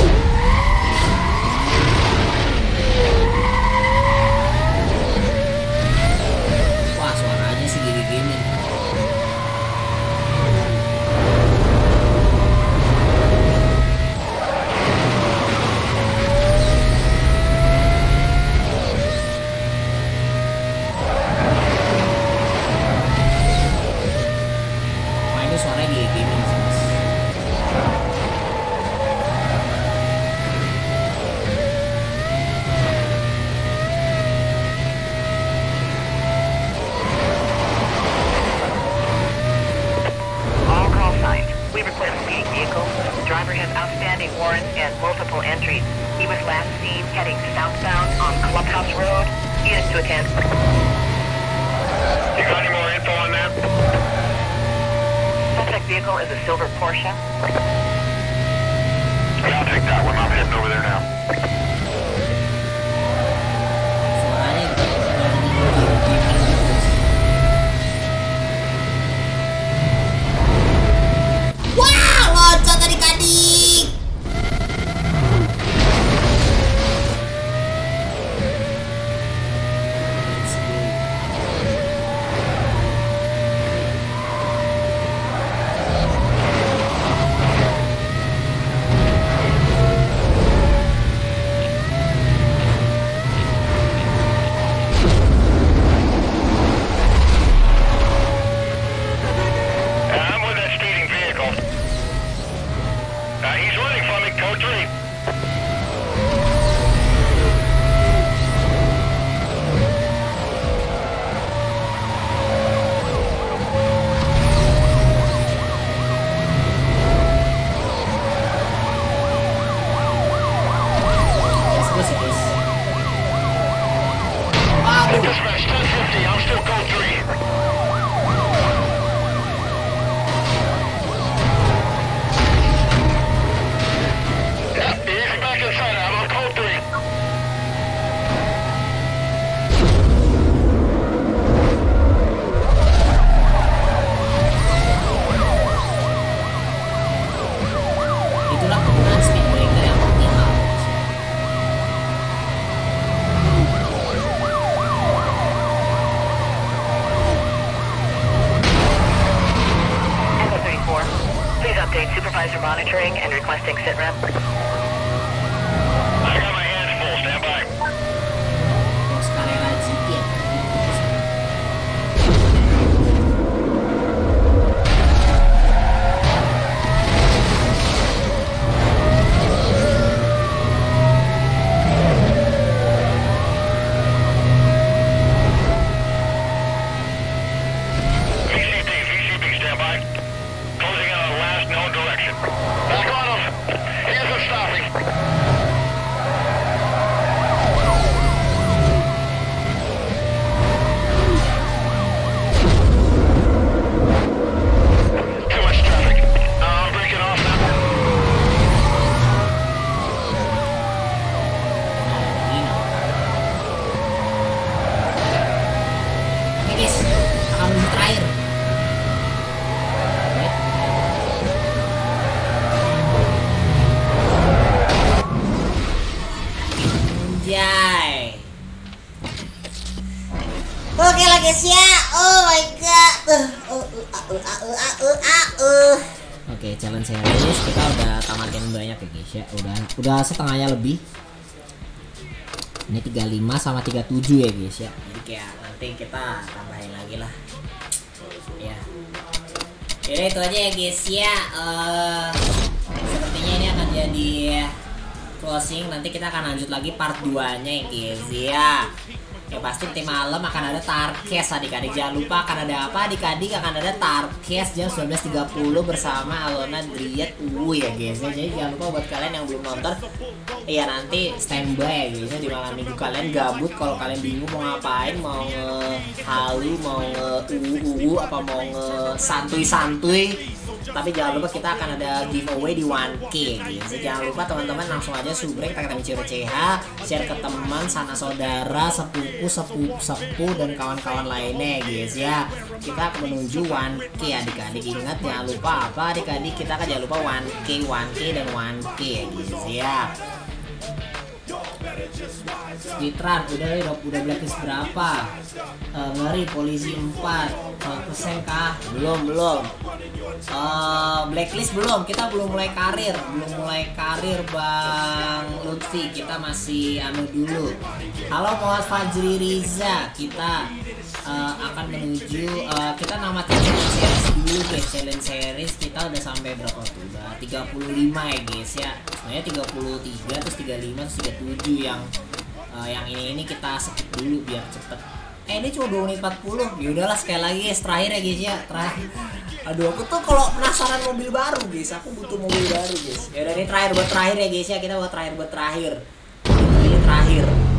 Udah setengahnya lebih. Ini 35 sama 37 ya guys ya. Jadi kayak nanti kita tambahin lagi lah. Ya. Jadi itu aja ya guys ya. Eh, sepertinya ini akan jadi closing. Nanti kita akan lanjut lagi part 2-nya ya guys ya. Ya pasti nanti malam akan ada Tarkes adik-adik. Jangan lupa akan ada apa adik-adik? Akan ada Tarkes jam 19.30 bersama Alona Driet Uwu ya guys. Jadi jangan lupa buat kalian yang belum nonton Ya nanti standby ya guys Di malam minggu. Kalian gabut kalau kalian bingung mau ngapain Mau nge-halu, mau nge-uwu-uwu Apa mau nge-santuy-santuy tapi jangan lupa kita akan ada giveaway di 1K gitu. Jangan lupa teman-teman langsung aja subrek kita Ciro CH, share ke teman, sana saudara, sepupu, sepupu, sepupu dan kawan-kawan lainnya guys ya. Kita akan menuju 1K adik-adik. Ingat jangan lupa apa adik-adik kita akan jangan lupa 1K, 1K dan 1K ya guys ya. Speedrun udah udah udah blacklist berapa? Eh, ngeri polisi 4 persen kah? Belum belum. Eh, blacklist belum. Kita belum mulai karir, belum mulai karir Bang Lutfi. Kita masih anu dulu. Halo Muhammad Fajri Riza. Kita eh, akan menuju eh, kita nama challenge series dulu guys. Challenge series kita udah sampai berapa tuh? Udah 35 ya guys ya. Sebenarnya 33 terus 35 terus 37 yang uh, yang ini ini kita skip dulu biar cepet. Eh ini cuma 2 menit 40 yaudahlah sekali lagi guys terakhir ya guys ya terakhir. Aduh aku tuh kalau penasaran mobil baru guys aku butuh mobil baru guys. Ya ini terakhir buat terakhir ya guys ya. Kita buat terakhir buat terakhir. Ini terakhir.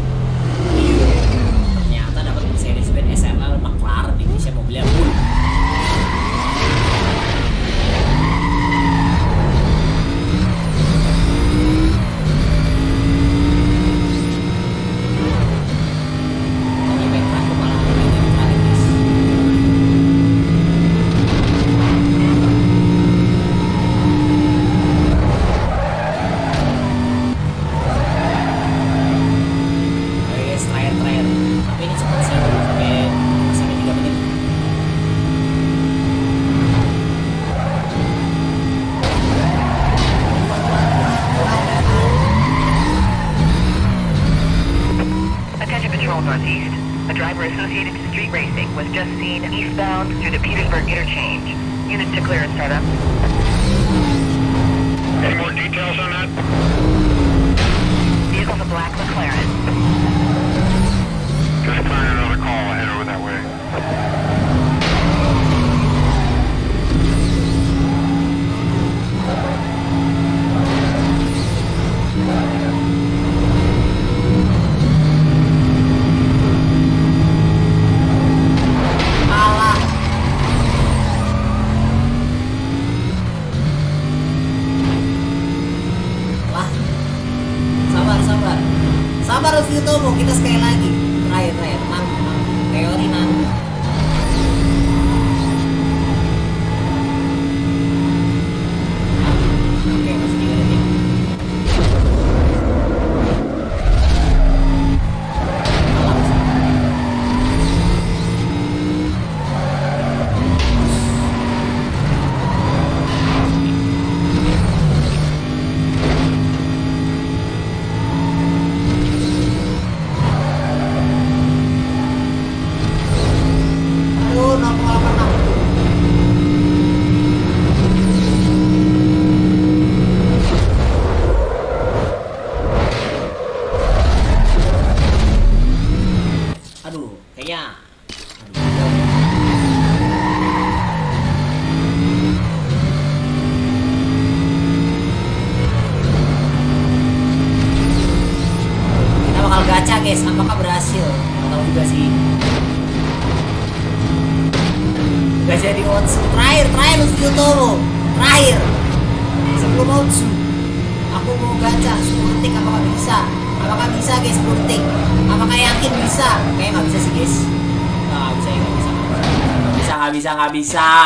sa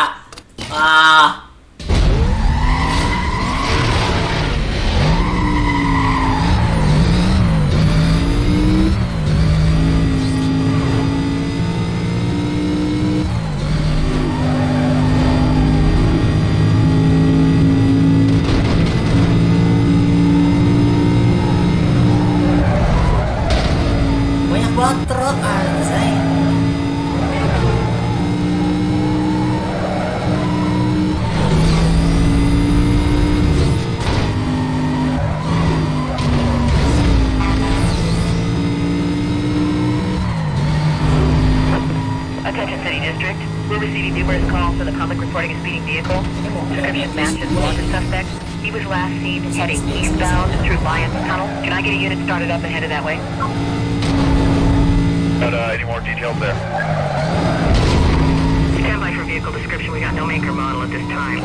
throttle at this time.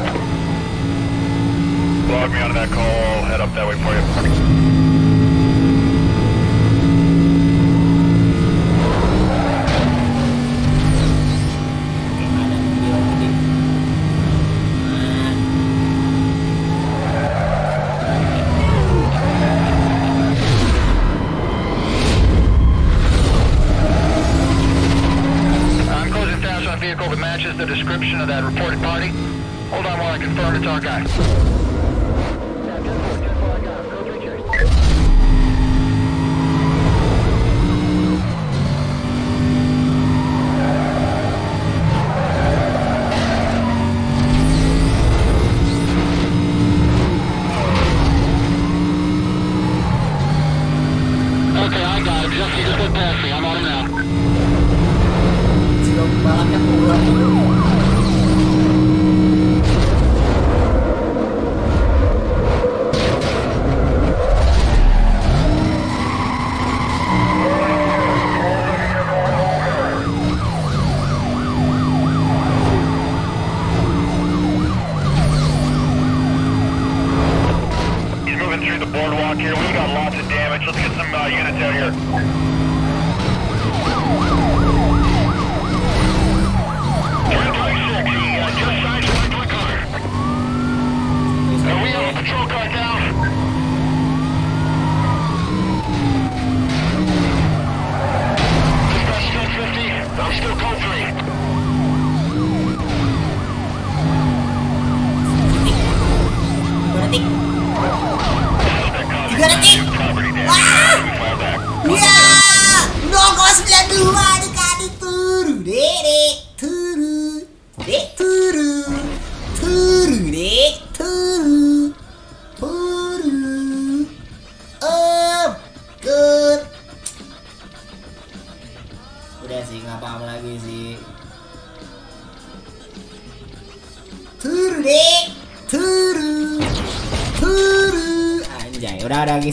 Log me onto that call. I'll head up that way for you. description of that reported That's our guy.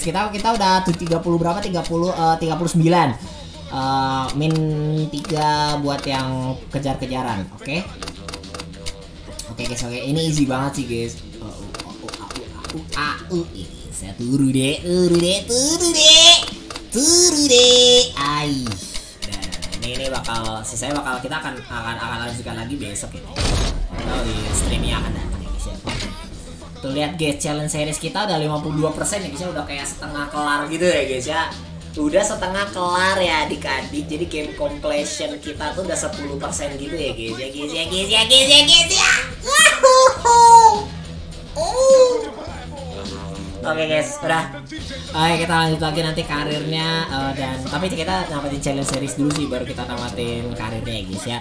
Kita kita udah tuh 30 berapa? 30 eh, 39 Eh, min 3 buat yang kejar-kejaran oke? Oke guys oke. Ini easy banget sih guys. Uh, uh, uh, uh, uh, uh, uh, uh. Saya turu deh turu deh turu deh turu deh ai Udah, ini ini bakal sisanya bakal kita akan akan akan lanjutkan lagi besok ini Lihat guys, challenge series kita udah 52% ya guys ya, udah kayak setengah kelar gitu ya guys ya. Udah setengah kelar ya adik-adik. Jadi game completion kita tuh udah 10% gitu ya guys ya guys ya guys ya guys ya guys ya. Oke guys, udah. Oke kita lanjut lagi nanti karirnya eh, dan tapi kita namatin challenge series dulu sih baru kita namatin karirnya ya guys ya.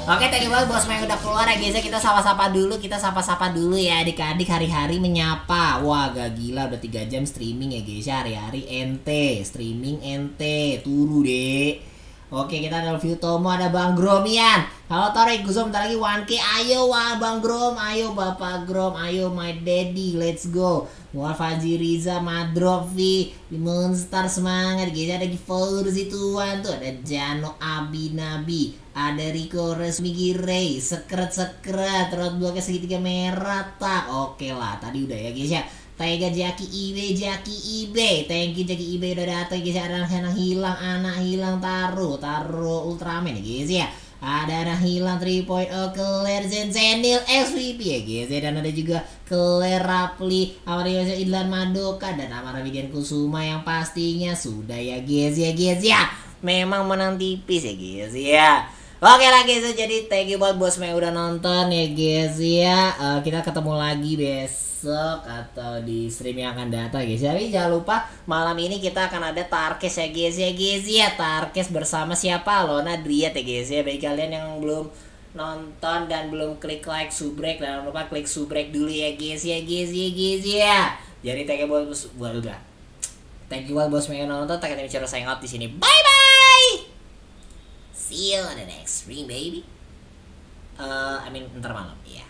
Oke thank you banget bos Maya udah keluar ya guys ya. Kita sapa-sapa dulu kita sapa-sapa dulu ya. Adik-adik hari-hari menyapa. Wah gak gila udah 3 jam streaming ya guys ya. Hari-hari ente streaming ente turu deh. Oke kita ada view Tomo ada Bang Gromian Halo Torik Guzo bentar lagi 1K Ayo wah Bang Grom. Ayo Bapak Grom. Ayo my daddy. Let's go Muar Faji Riza Madrovi Monster semangat guys Ada Gifor Situan tuh Ada Jano Abi Nabi Ada Rico Resmi Girey Sekret sekret dua ke segitiga merah tak Oke lah tadi udah ya guys ya Tega Jaki Ibe, Jaki Ibe. Thank Jaki Ibe udah datang guys. Ada anak hilang, anak hilang taruh, taruh Ultraman ya guys ya. Ada anak hilang 3.0 Claire Zenzenil SVP ya guys ya. Dan ada juga Claire Rapli, Amario Idlan Madoka dan Amara Widian Kusuma yang pastinya sudah ya guys ya guys ya. Memang menang tipis ya guys ya. Oke lah guys, jadi thank you buat bos yang udah nonton ya guys ya. Eh, kita ketemu lagi besok atau di stream yang akan datang guys. Tapi jangan lupa malam ini kita akan ada Tarkes ya guys ya guys ya. Tarkes bersama siapa? Lona Driat ya guys ya. Bagi kalian yang belum nonton dan belum klik like subrek jangan lupa klik subrek dulu ya guys ya guys ya guys ya. Jadi thank you buat buat udah. Thank you buat bos yang nonton. Tak ada bicara sign out di sini. Bye bye. See you on the next stream, baby. Uh, I mean, ntar malam, ya.